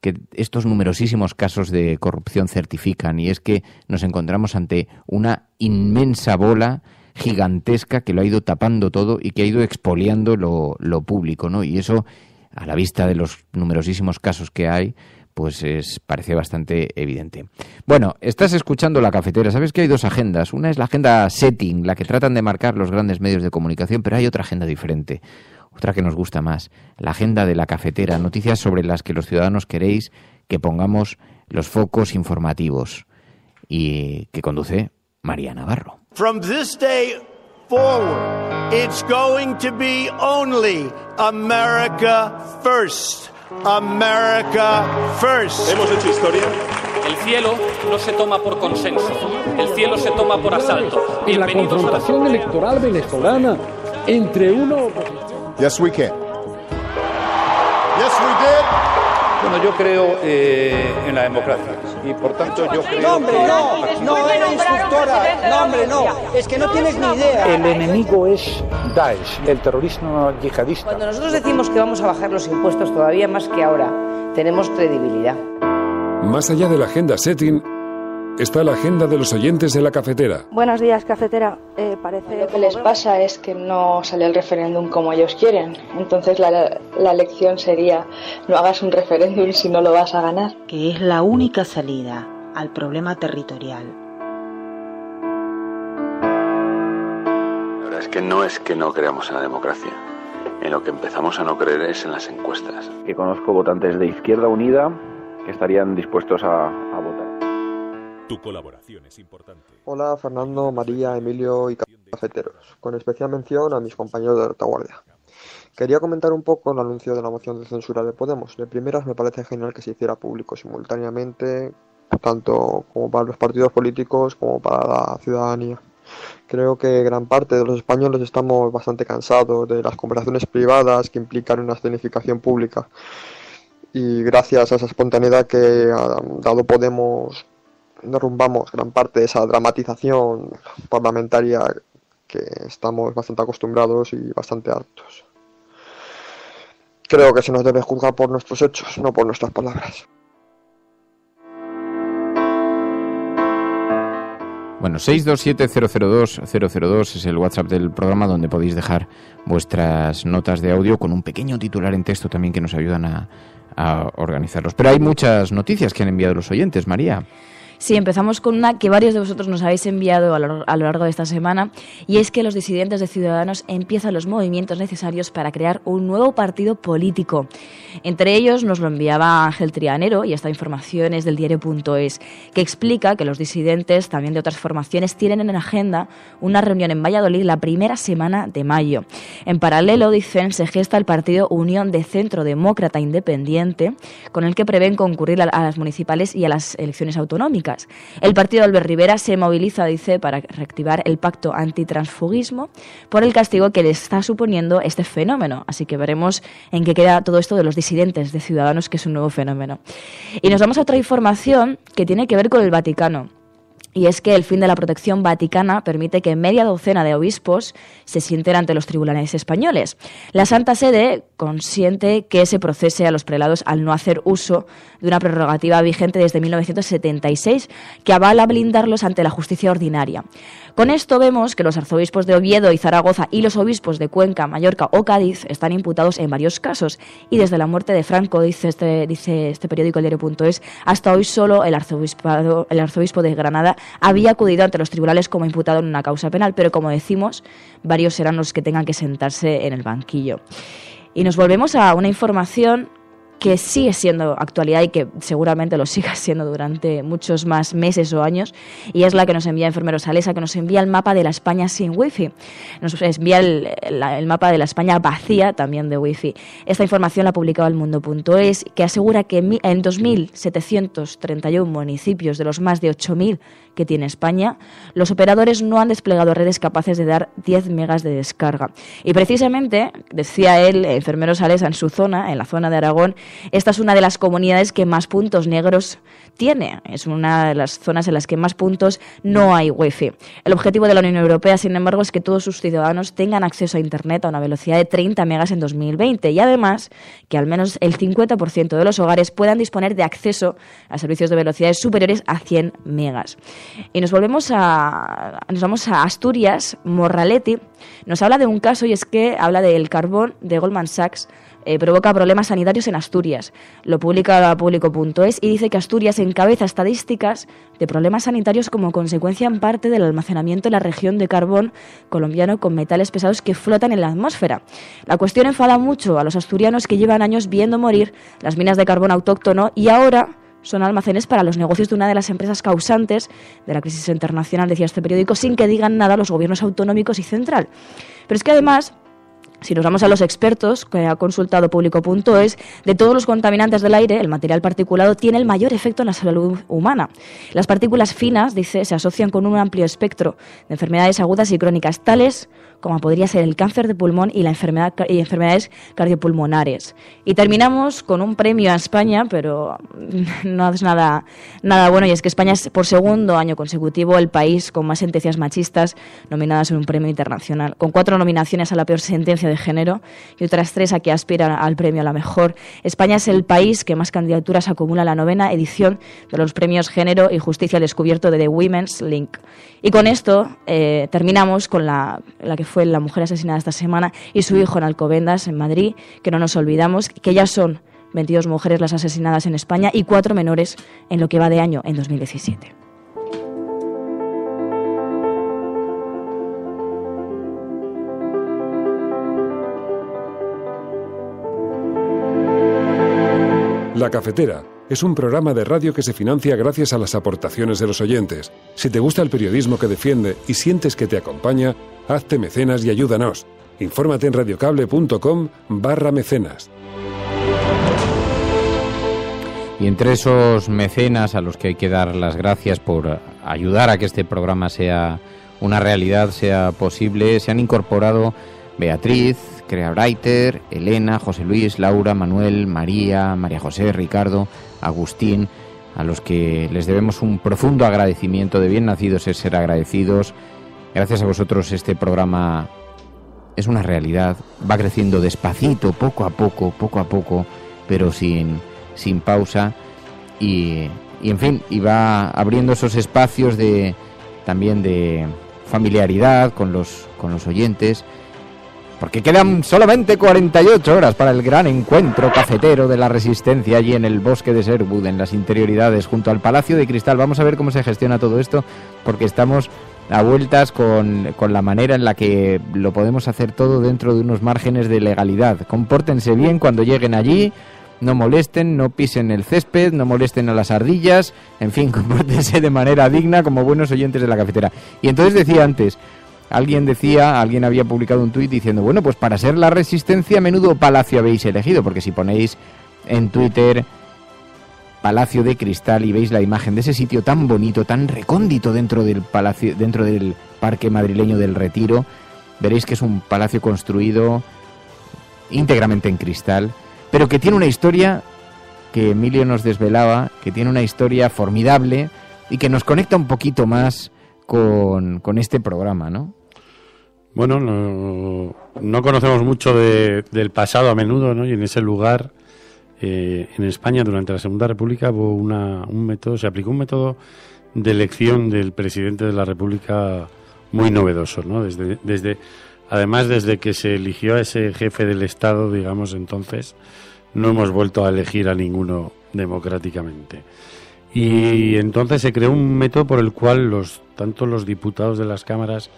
que estos numerosísimos casos de corrupción certifican y es que nos encontramos ante una inmensa bola gigantesca que lo ha ido tapando todo y que ha ido expoliando lo, lo público, ¿no? Y eso, a la vista de los numerosísimos casos que hay, pues es, parece bastante evidente. Bueno, estás escuchando la cafetera. Sabes que hay dos agendas. Una es la agenda setting, la que tratan de marcar los grandes medios de comunicación, pero hay otra agenda diferente otra que nos gusta más, la agenda de la cafetera, noticias sobre las que los ciudadanos queréis que pongamos los focos informativos y que conduce María Navarro. From this day forward, it's going to be only America first. America first. Hemos hecho historia. El cielo no se toma por consenso, el cielo se toma por asalto. en la Bienvenidos a la confrontación electoral venezolana entre uno Yes, we can. Yes, we did. Bueno, yo creo eh, en la democracia y por tanto yo creo No, hombre, no, no era instructora. No, hombre, no. Es que no tienes ni idea. el enemigo es Daesh, el terrorismo yihadista. Cuando nosotros decimos que vamos a bajar los impuestos todavía más que ahora, tenemos credibilidad. Más allá de la agenda setting, está la agenda de los oyentes de la cafetera. Buenos días, cafetera. Eh, parece Lo que les pasa es que no sale el referéndum como ellos quieren. Entonces la, la lección sería, no hagas un referéndum si no lo vas a ganar. que es la única salida al problema territorial. La verdad es que no es que no creamos en la democracia. En lo que empezamos a no creer es en las encuestas. que conozco votantes de Izquierda Unida que estarían dispuestos a, a votar. Tu colaboración es importante. Hola Fernando, María, Emilio y... Ca- cafeteros, con especial mención a mis compañeros de retaguardia. Quería comentar un poco el anuncio de la moción de censura de Podemos. De primeras me parece genial que se hiciera público simultáneamente, tanto como para los partidos políticos como para la ciudadanía. Creo que gran parte de los españoles estamos bastante cansados de las conversaciones privadas que implican una escenificación pública. Y gracias a esa espontaneidad que ha dado Podemos, derrumbamos gran parte de esa dramatización parlamentaria que estamos bastante acostumbrados y bastante hartos. Creo que se nos debe juzgar por nuestros hechos, no por nuestras palabras. Bueno, 627-002-002 es el WhatsApp del programa donde podéis dejar vuestras notas de audio con un pequeño titular en texto también que nos ayudan a, a organizarlos. Pero hay muchas noticias que han enviado los oyentes, María. Sí, empezamos con una que varios de vosotros nos habéis enviado a lo, a lo, largo de esta semana y es que los disidentes de Ciudadanos empiezan los movimientos necesarios para crear un nuevo partido político. Entre ellos nos lo enviaba Ángel Trianero y esta información es del diario.es que explica que los disidentes también de otras formaciones tienen en agenda una reunión en Valladolid la primera semana de mayo. En paralelo, dicen, se gesta el partido Unión de Centro Demócrata Independiente con el que prevén concurrir a, las municipales y a las elecciones autonómicas. El partido Albert Rivera se moviliza, dice, para reactivar el pacto antitransfugismo por el castigo que le está suponiendo este fenómeno. Así que veremos en qué queda todo esto de los disidentes de Ciudadanos, que es un nuevo fenómeno. Y nos vamos a otra información que tiene que ver con el Vaticano. Y es que el fin de la protección vaticana permite que media docena de obispos se sienten ante los tribunales españoles. La Santa Sede consiente que se procese a los prelados al no hacer uso de una prerrogativa vigente desde 1976 que avala blindarlos ante la justicia ordinaria. Con esto vemos que los arzobispos de Oviedo y Zaragoza y los obispos de Cuenca, Mallorca o Cádiz están imputados en varios casos y desde la muerte de Franco, dice este, dice este periódico diario.es, hasta hoy solo el, el arzobispo de Granada había acudido ante los tribunales como imputado en una causa penal, pero como decimos, varios serán los que tengan que sentarse en el banquillo. Y nos volvemos a una información que sigue siendo actualidad y que seguramente lo siga siendo durante muchos más meses o años, y es la que nos envía Enfermeros Alesa, que nos envía el mapa de la España sin wifi. Nos envía el, mapa de la España vacía también de wifi. Esta información la ha publicado el mundo.es, que asegura que en 2.731 municipios de los más de 8.000 que tiene España, los operadores no han desplegado redes capaces de dar 10 megas de descarga. Y precisamente, decía él, Enfermeros Alesa, en su zona, en la zona de Aragón, esta es una de las comunidades que más puntos negros tiene. Es una de las zonas en las que más puntos no hay wifi. El objetivo de la Unión Europea, sin embargo, es que todos sus ciudadanos tengan acceso a Internet a una velocidad de 30 megas en 2020 y además que al menos el 50% de los hogares puedan disponer de acceso a servicios de velocidades superiores a 100 megas. Y nos volvemos a nos vamos a Asturias, Morraletti nos habla de un caso y es que habla del carbón de Goldman Sachs eh, provoca problemas sanitarios en Asturias. Lo publica público.es y dice que Asturias encabeza estadísticas de problemas sanitarios como consecuencia en parte del almacenamiento en la región de carbón colombiano con metales pesados que flotan en la atmósfera. La cuestión enfada mucho a los asturianos que llevan años viendo morir las minas de carbón autóctono y ahora son almacenes para los negocios de una de las empresas causantes de la crisis internacional, decía este periódico, sin que digan nada los gobiernos autonómicos y central. Pero es que además si nos vamos a los expertos que ha consultado público.es, de todos los contaminantes del aire, el material particulado tiene el mayor efecto en la salud humana. Las partículas finas, dice, se asocian con un amplio espectro de enfermedades agudas y crónicas, tales como podría ser el cáncer de pulmón y, la enfermedad, y enfermedades cardiopulmonares. Y terminamos con un premio a España, pero no es nada, nada bueno, y es que España es por segundo año consecutivo el país con más sentencias machistas nominadas en un premio internacional, con cuatro nominaciones a la peor sentencia de género y otras tres a que aspiran al premio a la mejor. España es el país que más candidaturas acumula la novena edición de los premios Género y Justicia al Descubierto de The Women's Link. Y con esto eh, terminamos con la, la que fue la mujer asesinada esta semana y su hijo en Alcobendas, en Madrid, que no nos olvidamos, que ya son 22 mujeres las asesinadas en España y cuatro menores en lo que va de año, en 2017. La cafetera, es un programa de radio que se financia gracias a las aportaciones de los oyentes. Si te gusta el periodismo que defiende y sientes que te acompaña, hazte mecenas y ayúdanos. Infórmate en radiocable.com barra mecenas. Y entre esos mecenas a los que hay que dar las gracias por ayudar a que este programa sea una realidad, sea posible, se han incorporado Beatriz, Crea Breiter, Elena, José Luis, Laura, Manuel, María, María José, Ricardo, Agustín, a los que les debemos un profundo agradecimiento. De bien nacidos es ser agradecidos. Gracias a vosotros este programa es una realidad, va creciendo despacito, poco a poco, poco a poco, pero sin, sin pausa. Y, y en fin, y va abriendo esos espacios de también de familiaridad con los, con los oyentes porque quedan solamente 48 horas para el gran encuentro cafetero de la resistencia allí en el bosque de Sherwood, en las interioridades, junto al Palacio de Cristal. Vamos a ver cómo se gestiona todo esto, porque estamos a vueltas con, con la manera en la que lo podemos hacer todo dentro de unos márgenes de legalidad. Compórtense bien cuando lleguen allí, no molesten, no pisen el césped, no molesten a las ardillas, en fin, compórtense de manera digna como buenos oyentes de la cafetera. Y entonces decía antes, Alguien decía, alguien había publicado un tuit diciendo, bueno, pues para ser la resistencia, menudo palacio habéis elegido, porque si ponéis en Twitter Palacio de Cristal y veis la imagen de ese sitio tan bonito, tan recóndito dentro del palacio, dentro del Parque Madrileño del Retiro, veréis que es un palacio construido íntegramente en cristal, pero que tiene una historia que Emilio nos desvelaba, que tiene una historia formidable y que nos conecta un poquito más con, con este programa, ¿no? Bueno, no, no conocemos mucho de- del pasado a menudo, ¿no? Y en ese lugar, eh, en España, durante la Segunda República, hubo una, un método, se aplicó un método de elección del presidente de la República muy novedoso, ¿no? Desde, desde, además, desde que se eligió a ese jefe del Estado, digamos, entonces, no hemos vuelto a elegir a ninguno democráticamente. Y entonces se creó un método por el cual los tanto los diputados de las cámaras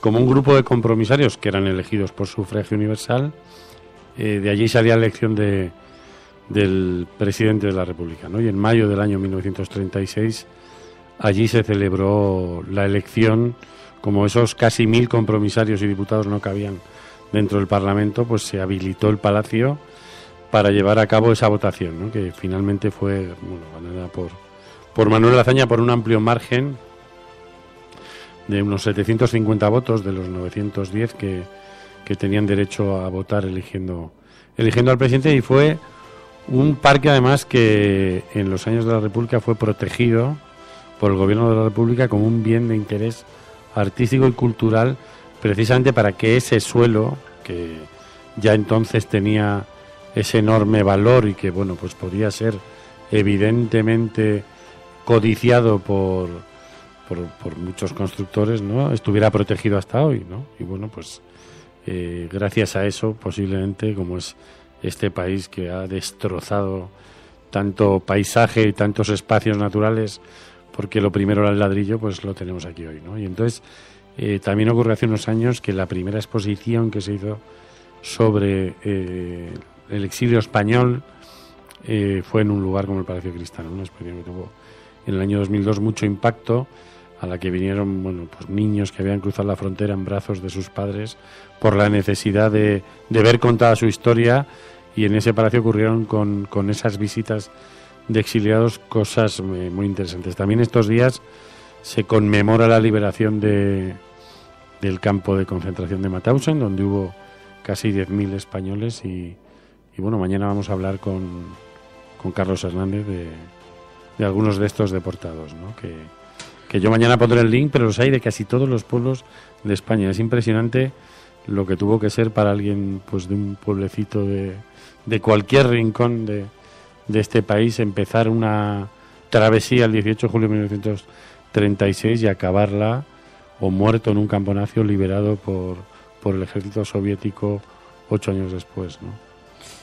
como un grupo de compromisarios que eran elegidos por sufragio universal, eh, de allí salía la elección de, del presidente de la República. Y en mayo del año 1936 allí se celebró la elección, como esos casi mil compromisarios y diputados no cabían dentro del Parlamento, pues se habilitó el Palacio para llevar a cabo esa votación, que finalmente fue bueno, ganada por, por Manuel Azaña por un amplio margen de unos 750 votos de los 910 que, que tenían derecho a votar eligiendo, eligiendo al presidente y fue un parque además que en los años de la República fue protegido por el gobierno de la República como un bien de interés artístico y cultural precisamente para que ese suelo que ya entonces tenía ese enorme valor y que bueno pues podía ser evidentemente codiciado por, por, muchos constructores no estuviera protegido hasta hoy no y bueno pues eh, gracias a eso posiblemente como es este país que ha destrozado tanto paisaje y tantos espacios naturales porque lo primero era el ladrillo pues lo tenemos aquí hoy no y entonces eh, también ocurrió hace unos años que la primera exposición que se hizo sobre eh, el exilio español eh, fue en un lugar como el Palacio de Cristal, una exposición que tuvo en el año 2002 mucho impacto, a la que vinieron bueno, pues niños que habían cruzado la frontera en brazos de sus padres por la necesidad de, de ver contada su historia y en ese palacio ocurrieron con, con esas visitas de exiliados cosas eh, muy interesantes. También estos días se conmemora la liberación de, del campo de concentración de Mauthausen, donde hubo casi 10.000 españoles y, y bueno, mañana vamos a hablar con, con Carlos Hernández de, de algunos de estos deportados, ¿no? que, que yo mañana pondré el link, pero los hay de casi todos los pueblos de España. Es impresionante lo que tuvo que ser para alguien pues de un pueblecito de, de cualquier rincón de, de este país empezar una travesía el 18 de julio de 1936 y acabarla o muerto en un campo nazi o liberado por, por el ejército soviético ocho años después, ¿no?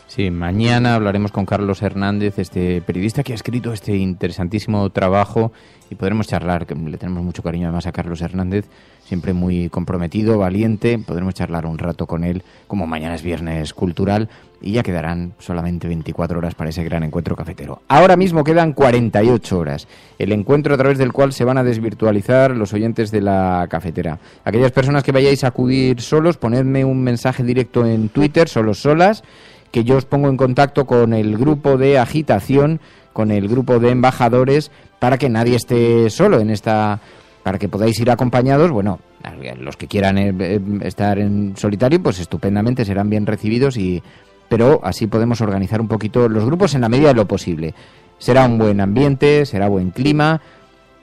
Sí, mañana hablaremos con Carlos Hernández, este periodista que ha escrito este interesantísimo trabajo y podremos charlar, que le tenemos mucho cariño además a Carlos Hernández, siempre muy comprometido, valiente, podremos charlar un rato con él, como mañana es viernes cultural, y ya quedarán solamente 24 horas para ese gran encuentro cafetero. Ahora mismo quedan 48 horas, el encuentro a través del cual se van a desvirtualizar los oyentes de la cafetera. Aquellas personas que vayáis a acudir solos, ponedme un mensaje directo en Twitter, solos solas, que yo os pongo en contacto con el grupo de agitación, con el grupo de embajadores, para que nadie esté solo en esta, para que podáis ir acompañados. Bueno, los que quieran eh, eh, estar en solitario, pues estupendamente serán bien recibidos y, pero así podemos organizar un poquito los grupos en la medida de lo posible. Será un buen ambiente, será buen clima.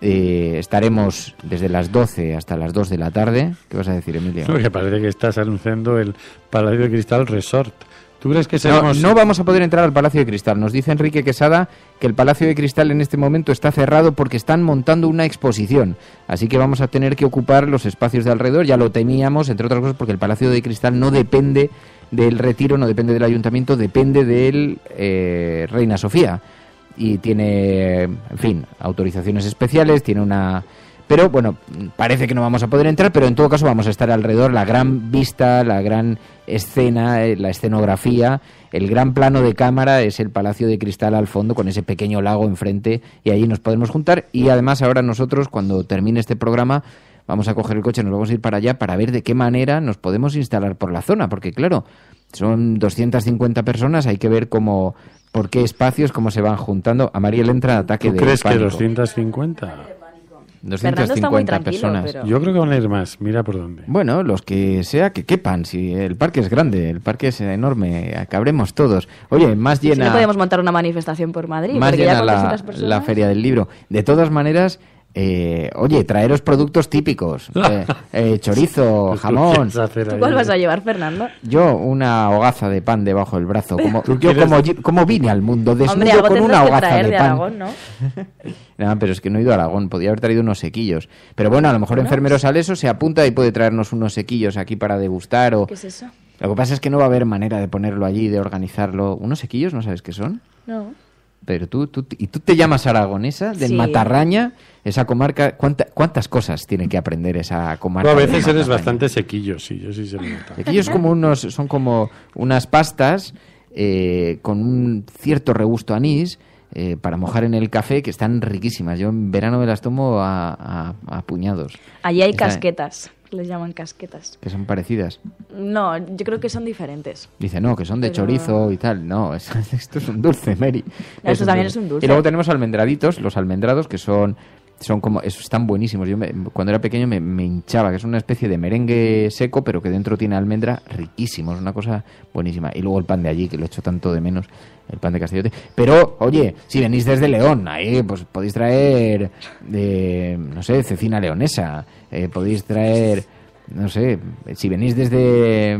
eh, estaremos desde las 12 hasta las 2 de la tarde. ¿Qué vas a decir, Emilio? Porque parece que estás anunciando el Palacio de Cristal Resort. ¿Tú crees que No, seremos... no vamos a poder entrar al Palacio de Cristal. Nos dice Enrique Quesada que el Palacio de Cristal en este momento está cerrado porque están montando una exposición. Así que vamos a tener que ocupar los espacios de alrededor. Ya lo temíamos, entre otras cosas, porque el Palacio de Cristal no depende del retiro, no depende del ayuntamiento, depende del eh, Reina Sofía. Y tiene, en fin, autorizaciones especiales, tiene una... Pero bueno, parece que no vamos a poder entrar, pero en todo caso vamos a estar alrededor, la gran vista, la gran escena, eh, la escenografía, el gran plano de cámara es el Palacio de Cristal al fondo con ese pequeño lago enfrente y allí nos podemos juntar y además ahora nosotros cuando termine este programa vamos a coger el coche, nos vamos a ir para allá para ver de qué manera nos podemos instalar por la zona, porque claro, son 250 personas, hay que ver cómo por qué espacios, cómo se van juntando. A María le entra ataque ¿Tú de crees que pánico. 250? Muy 250 tranquilo, personas. pero- Yo creo que van a ir más, mira por dónde. Bueno, los que sea que quepan, si el parque es grande, el parque es enorme, cabremos todos. Oye, más Si llena, no podemos montar una manifestación por Madrid, más porque ya llena con la, 300 personas... la feria del libro. De todas maneras, eh, oye, traeros productos típicos, eh, eh, chorizo, jamón. ¿Tú cuál vas a llevar, Fernando? Yo una hogaza de pan debajo del brazo, como ¿Tú yo como, como vine al mundo desnudo Hombre, algo con una que hogaza traer de de pan. Aragón, ¿no? No, pero es que no he ido a Aragón, podía haber traído unos sequillos. Pero bueno, a lo mejor enfermero Saleso se apunta y puede traernos unos sequillos aquí para degustar o ¿Qué es eso? Lo que pasa es que no va a haber manera de ponerlo allí, de organizarlo. ¿Unos sequillos no sabes qué son? No. Pero tú, tú, y tú te llamas aragonesa, del Sí. Matarraña, esa comarca. ¿cuánta- ¿Cuántas cosas tiene que aprender esa Tú comarca? a del veces eres bastante sequillo, sí, yo sí se noto. Sequillos como unos, son como unas pastas eh, con un cierto regusto a anís eh, para mojar en el café que están riquísimas. Yo en verano me las tomo a, a- a puñados. Allí hay casquetas, les llaman casquetas. Que son parecidas. No, yo creo que son diferentes. Dice, no, que son de Pero- chorizo y tal. No, es- esto es un dulce, Mary. No, esto también es un dulce. Y luego tenemos almendraditos, los almendrados, que son, son como, esos están buenísimos. Yo me- cuando era pequeño me, me hinchaba, que es una especie de merengue seco, pero que dentro tiene almendra, riquísimo, es una cosa buenísima. Y luego el pan de allí, que lo echo tanto de menos, el pan de Castellote. Pero, oye, si venís desde León, ahí pues podéis traer, eh, no sé, cecina leonesa, eh, podéis traer no sé, si venís desde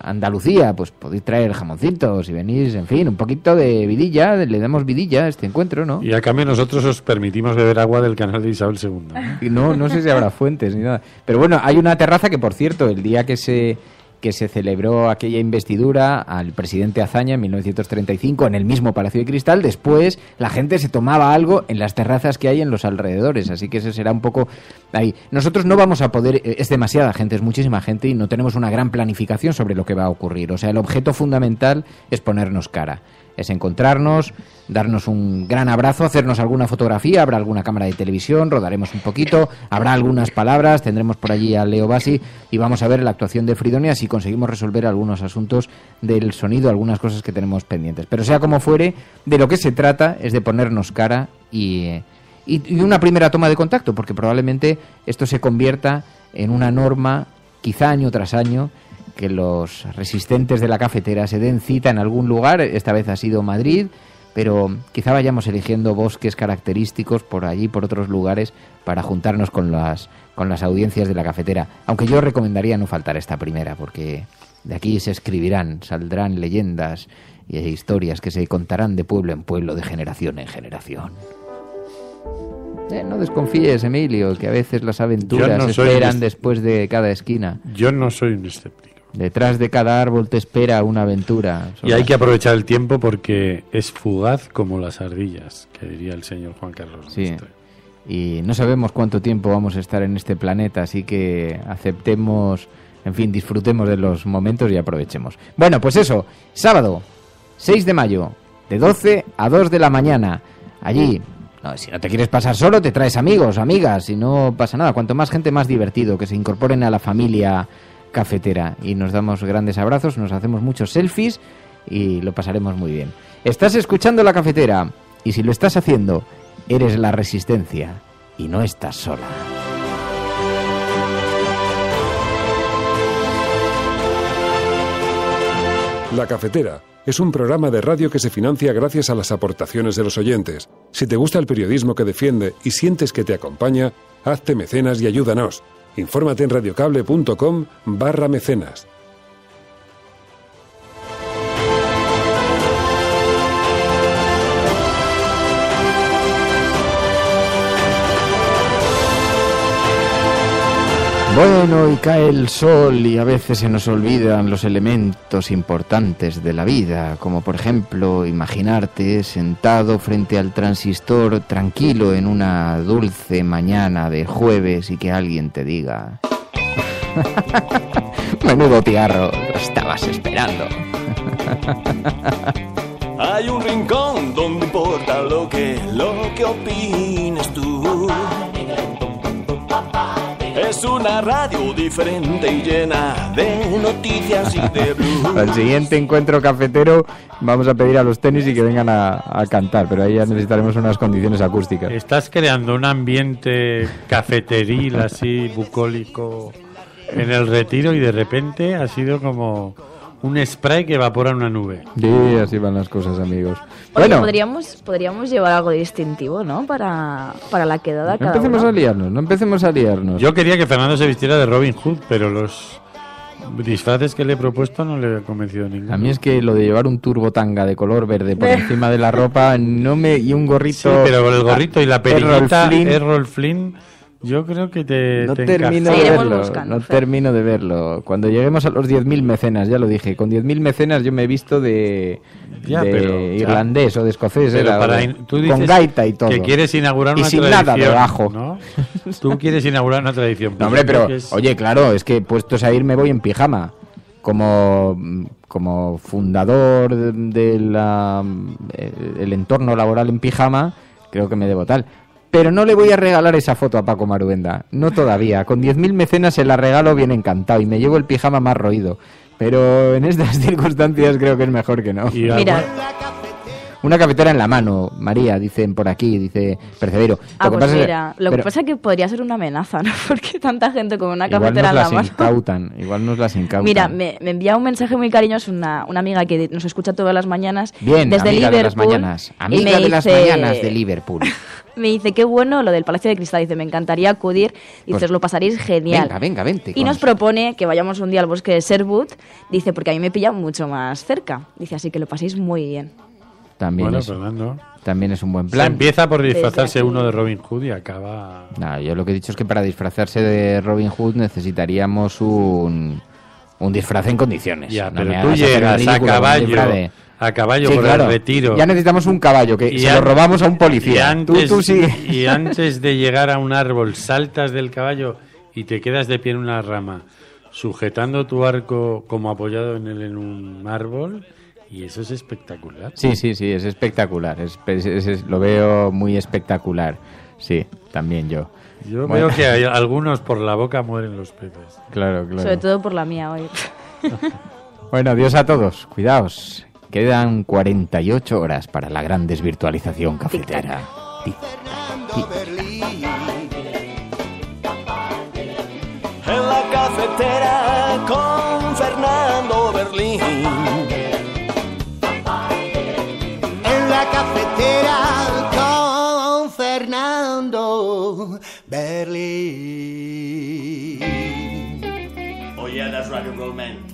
Andalucía, pues podéis traer jamoncitos, si venís, en fin, un poquito de vidilla, le damos vidilla a este encuentro, ¿no? Y a cambio nosotros os permitimos beber agua del canal de Isabel II. ¿no? No, no sé si habrá fuentes ni nada. Pero bueno, hay una terraza que, por cierto, el día que se que se celebró aquella investidura al presidente Azaña en 1935 en el mismo Palacio de Cristal, después la gente se tomaba algo en las terrazas que hay en los alrededores, así que eso será un poco ahí. Nosotros no vamos a poder, eh, es demasiada gente, es muchísima gente y no tenemos una gran planificación sobre lo que va a ocurrir. O sea, el objeto fundamental es ponernos cara es encontrarnos, darnos un gran abrazo, hacernos alguna fotografía, habrá alguna cámara de televisión, rodaremos un poquito, habrá algunas palabras, tendremos por allí a Leo Basi y vamos a ver la actuación de Fridonia si conseguimos resolver algunos asuntos del sonido, algunas cosas que tenemos pendientes. Pero sea como fuere, de lo que se trata es de ponernos cara y, y una primera toma de contacto, porque probablemente esto se convierta en una norma, quizá año tras año, que los resistentes de la cafetera se den cita en algún lugar, esta vez ha sido Madrid, pero quizá vayamos eligiendo bosques característicos por allí, por otros lugares, para juntarnos con las, con las audiencias de la cafetera. Aunque yo recomendaría no faltar esta primera, porque de aquí se escribirán, saldrán leyendas y historias que se contarán de pueblo en pueblo, de generación en generación. Eh, no desconfíes, Emilio, que a veces las aventuras no esperan después de cada esquina. Yo no soy un escéptico. Detrás de cada árbol te espera una aventura. Son Y hay que aprovechar el tiempo porque es fugaz como las ardillas, que diría el señor Juan Carlos. Sí. Y no sabemos cuánto tiempo vamos a estar en este planeta, así que aceptemos, en fin, disfrutemos de los momentos y aprovechemos. Bueno, pues eso, sábado, 6 de mayo, de 12 a 2 de la mañana. Allí, no, si no te quieres pasar solo, te traes amigos, amigas, y no pasa nada. Cuanto más gente, más divertido, que se incorporen a la familia cafetera. Y nos damos grandes abrazos, nos hacemos muchos selfies y lo pasaremos muy bien. Estás escuchando la cafetera, y si lo estás haciendo, eres la resistencia y no estás sola. La Cafetera es un programa de radio que se financia gracias a las aportaciones de los oyentes. Si te gusta el periodismo que defiende y sientes que te acompaña, hazte mecenas y ayúdanos. Infórmate en radiocable.com barra mecenas. Bueno, y cae el sol y a veces se nos olvidan los elementos importantes de la vida, como por ejemplo imaginarte sentado frente al transistor tranquilo en una dulce mañana de jueves y que alguien te diga... Menudo tiarro, lo estabas esperando. Hay un rincón donde importa lo que, lo que opines Es una radio diferente y llena de noticias y de blues. Al siguiente encuentro cafetero vamos a pedir a los tenis y que vengan a, a cantar, pero ahí ya necesitaremos unas condiciones acústicas. Estás creando un ambiente cafeteril así bucólico en el retiro y de repente ha sido como un spray que evapora una nube. Sí, así van las cosas, amigos. Oye, Bueno, podríamos, podríamos llevar algo distintivo, ¿no? Para, para la quedada no cada empecemos uno. a liarnos, no empecemos a liarnos. Yo quería que Fernando se vistiera de Robin Hood, pero los disfraces que le he propuesto no le he convencido ninguno. A mí es que lo de llevar un turbo tanga de color verde por encima de la ropa no me y un gorrito. Sí, pero con el gorrito y la Errol perillita Flynn, Errol Flynn, yo creo que te, no te termino encaja. de verlo, no termino de verlo. Cuando lleguemos a los 10.000 mecenas, ya lo dije, con 10.000 mecenas yo me he visto de, Ya, de pero- ya. irlandés o de escocés, Pero era, para in- tú con dices gaita y todo. Que quieres inaugurar y una sin tradición. nada debajo. ¿no? Tú quieres inaugurar una tradición. No, hombre, pero, es- oye, claro, es que puestos a ir me voy en pijama. Como, como fundador de, de la, eh, el entorno laboral en pijama, creo que me debo tal. Pero no le voy a regalar esa foto a Paco Maruenda. No todavía. Con 10.000 mecenas se la regalo bien encantado y me llevo el pijama más roído. Pero en estas circunstancias creo que es mejor que no. Mira, Una cafetera en la mano, María, dicen por aquí, dice Percebero. ah, Lo que pues pasa es- mira, lo que pasa es que podría ser una amenaza, ¿no? Porque tanta gente con una Igual cafetera nos en la las mano. incautan, igual nos las incautan. Mira, me, me envía un mensaje muy cariñoso una, una amiga que nos escucha todas las mañanas Bien, desde amiga Liverpool. de las mañanas. y Amiga me de las mañanas de Liverpool. Me dice, qué bueno lo del Palacio de Cristal. Dice, me encantaría acudir. Dice, Pues, os lo pasaréis genial. Venga, venga, vente. Y nos propone que vayamos un día al bosque de Sherwood. Dice, porque a mí me pilla mucho más cerca. Dice, así que lo paséis muy bien. También, Bueno, es, Fernando. también es un buen Se plan. empieza por disfrazarse uno de Robin Hood y acaba. No, yo lo que he dicho es que para disfrazarse de Robin Hood necesitaríamos un, un disfraz en condiciones. Ya, No pero tú llegas a ridículo caballo, de- a caballo Sí, por claro. el retiro. Ya necesitamos un caballo que Y se an- lo robamos a un Y policía. antes, tú, tú sí. y antes de llegar a un árbol, saltas del caballo y te quedas de pie en una rama, sujetando tu arco como apoyado en, el, en un árbol, y eso es espectacular. Sí, sí, sí, es espectacular. Es, es- es- es- lo veo muy espectacular. Sí, también yo. Yo Bueno. veo que hay algunos por la boca mueren los peces. Claro, claro. Sobre todo por la mía hoy. Bueno, adiós a todos. Cuidaos. Quedan 48 horas para la gran desvirtualización cafetera. Tic, En la cafetera con Fernando Berlín. Berlín. Oh yeah, that's rock and roll, man.